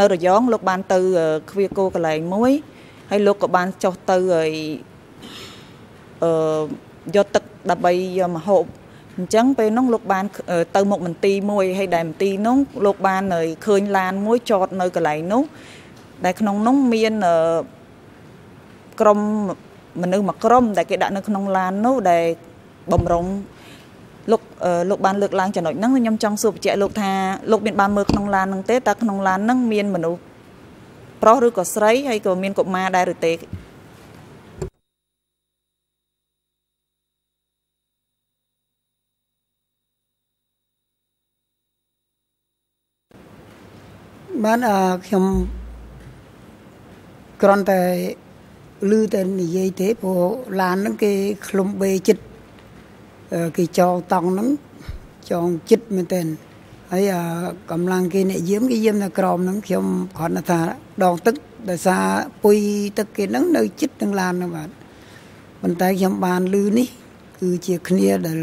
នៅរយងលោកបានទៅគ្វាគោកន្លែងមួយហើយលោកក៏បានចុះទៅហើយអឺយកទឹកដើម្បីយកមកហូបអញ្ចឹងពេលនោះលោកបានទៅមុខមន្ទីរមួយហើយដែលមន្ទីរនោះលោកបានឃើញឡានមួយចតនៅកន្លែងនោះដែលក្នុងនោះមានក្រុមមនុស្សមួយក្រុមដែលគេដាក់នៅក្នុងឡាននោះដែលបំរុង លោកលោកបានលើកឡើងចំណុចហ្នឹងខ្ញុំចង់សួរបញ្ជាក់លោកថាលោកមានបានមើលក្នុងឡានហ្នឹងទេតើក្នុងឡានហ្នឹងមានមនុស្សប្រុសឬក៏ស្រីហើយក៏មានកុមារដែរឬទេបានអឺខ្ញុំគ្រាន់តែឮតែនិយាយទេព្រោះឡានហ្នឹងគេឃ្លុំបេចិត្ត គេចងតង់ហ្នឹងចងចិត្តមែនទែនហើយកម្លាំងគេអ្នកយាមគេយាមនៅក្រមហ្នឹងខ្ញុំគ្រាន់តែថាដងទឹកដោយសារពុយទឹកគេហ្នឹងនៅចិត្តនឹងឡានហ្នឹងបាទប៉ុន្តែខ្ញុំបានឮនេះគឺជាគ្នាដែល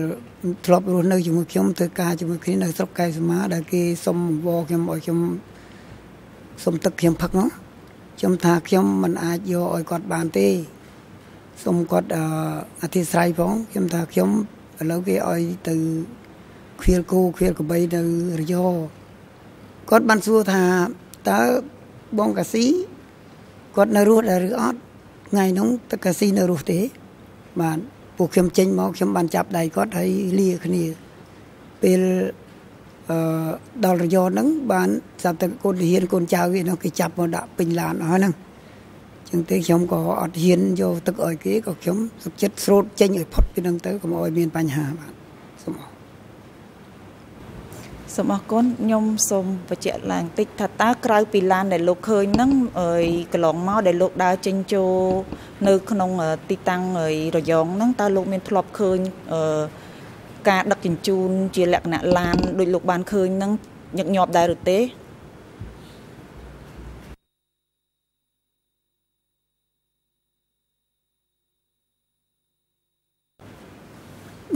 ធ្លាប់រស់នៅជាមួយខ្ញុំធ្វើការជាមួយគ្នានៅស្រុកកែសមាដែលគេសុំវល់ខ្ញុំឲ្យខ្ញុំសុំទឹកខ្ញុំផឹកហ្នឹងខ្ញុំថាខ្ញុំមិនអាចយកឲ្យគាត់បានទេសូមគាត់អធិស្ឋានផងខ្ញុំថាខ្ញុំ ឥឡូវគេឲ្យទៅឃ្វាលគោឃ្វាលកបីនៅរយគាត់បានសួរថាតើបងកាស៊ីគាត់នៅរស់ដែរឬអត់ថ្ងៃនោះតើកាស៊ីនៅរស់ទេ បាទពួកខ្ញុំចេញមកខ្ញុំបានចាប់ដៃគាត់ហើយលាគ្នាពេលអឺដល់រយហ្នឹងបានចាប់តែកូនហ៊ានកូនចៅវានោះគេចាប់មកដាក់ពេញឡានអស់ហ្នឹង ចឹងទេខ្ញុំក៏អត់ហ៊ានយកទឹកឲ្យគេក៏ខ្ញុំសុខចិត្តស្រូតចេញឲ្យផុតពីហ្នឹងទៅកុំឲ្យមានបញ្ហាបាទសូមអរសូមអរគុណខ្ញុំសូមបញ្ជាក់ឡើងតិចថាតើក្រៅពីឡានដែលលោកឃើញហ្នឹងអើយកន្លងមកដែលលោកដើរចេញចូលនៅ ក្នុងទីតាំងរយងហ្នឹងតើលោកមានធ្លាប់ឃើញអឺការដឹកជញ្ជូនជាលក្ខណៈឡានដូចលោកបានឃើញហ្នឹងញឹកញាប់ដែរឬទេ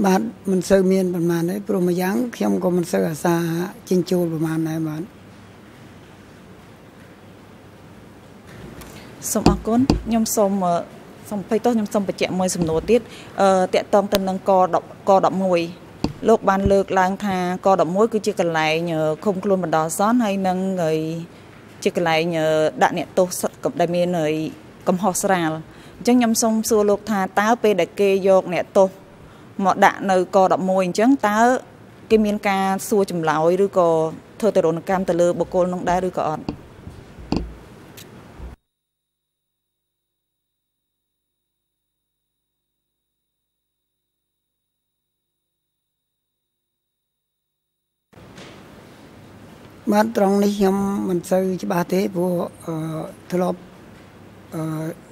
បាទមិនសូវមានប្រហែលទេព្រោះមួយយ៉ាងខ្ញុំក៏មិនសូវអាសាចិញ្ចូលប្រហែលដែរបាទសូមអរគុណខ្ញុំសូមសូមអភ័យទោសខ្ញុំសូមបញ្ជាក់មួយសំណួរទៀតអឺតកតងទៅនឹងក10ក11លោកបានលើកឡើងថាក11គឺជាកន្លែងឃុំខ្លួនបណ្ដោះអាសន្នហើយនឹងជាកន្លែងដាក់អ្នកទោសដែលមានកំហុសស្រាលអញ្ចឹងខ្ញុំសូមសួរលោកថាតើពេលដែលគេយកអ្នកទោស មកដាក់នៅក11អញ្ចឹងតើគេមានការសួរចម្លើយឬក៏ធ្វើទរណកម្មទៅលើបុគ្គលនោះដែរឬក៏អត់បាទត្រង់នេះខ្ញុំមិនសូវច្បាស់ទេព្រោះធ្លាប់អឺ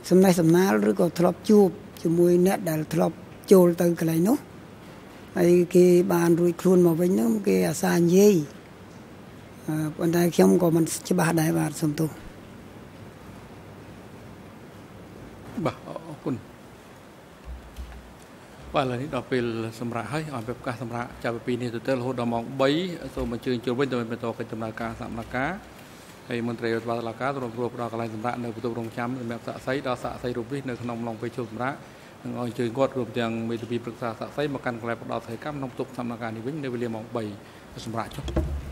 សំណេះសំណាលឬក៏ធ្លាប់ជួបជាមួយអ្នកដែលធ្លាប់ ចូលទៅកន្លែងនោះហើយគេបានរួចខ្លួនមកវិញនោះគេអាសានិយាយប៉ុន្តែខ្ញុំក៏មិនច្បាស់ដែរបាទសំទោសបាទអរគុណបាទឥឡូវនេះដល់ពេលសម្រាប់ហើយឲ្យប្រកាសសម្រាប់ចាប់ពីនេះទៅទៅរហូតដល់ម៉ោង3សូមអញ្ជើញចូលវិញដើម្បីបន្តកិច្ចដំណើរការសកម្មភាពហើយមន្ត្រីរដ្ឋបាលតុលាការទ្រង់ទ្រផ្ដល់កន្លែងសម្រាប់នៅបន្ទប់រងចាំសម្រាប់សាក់សីដល់សាក់សីរូបនេះនៅក្នុងឡុងពេលចូលសម្រាប់ នឹងឲ្យជួយគាត់រួមទាំងមេធាវីប្រឹក្សាសាក់សីមកកាន់កន្លែងផ្ដល់សេចក្ដីកម្មក្នុងបន្ទប់សកម្មភាពនេះវិញនៅវេលាម៉ោង3សម្រាប់ចុះ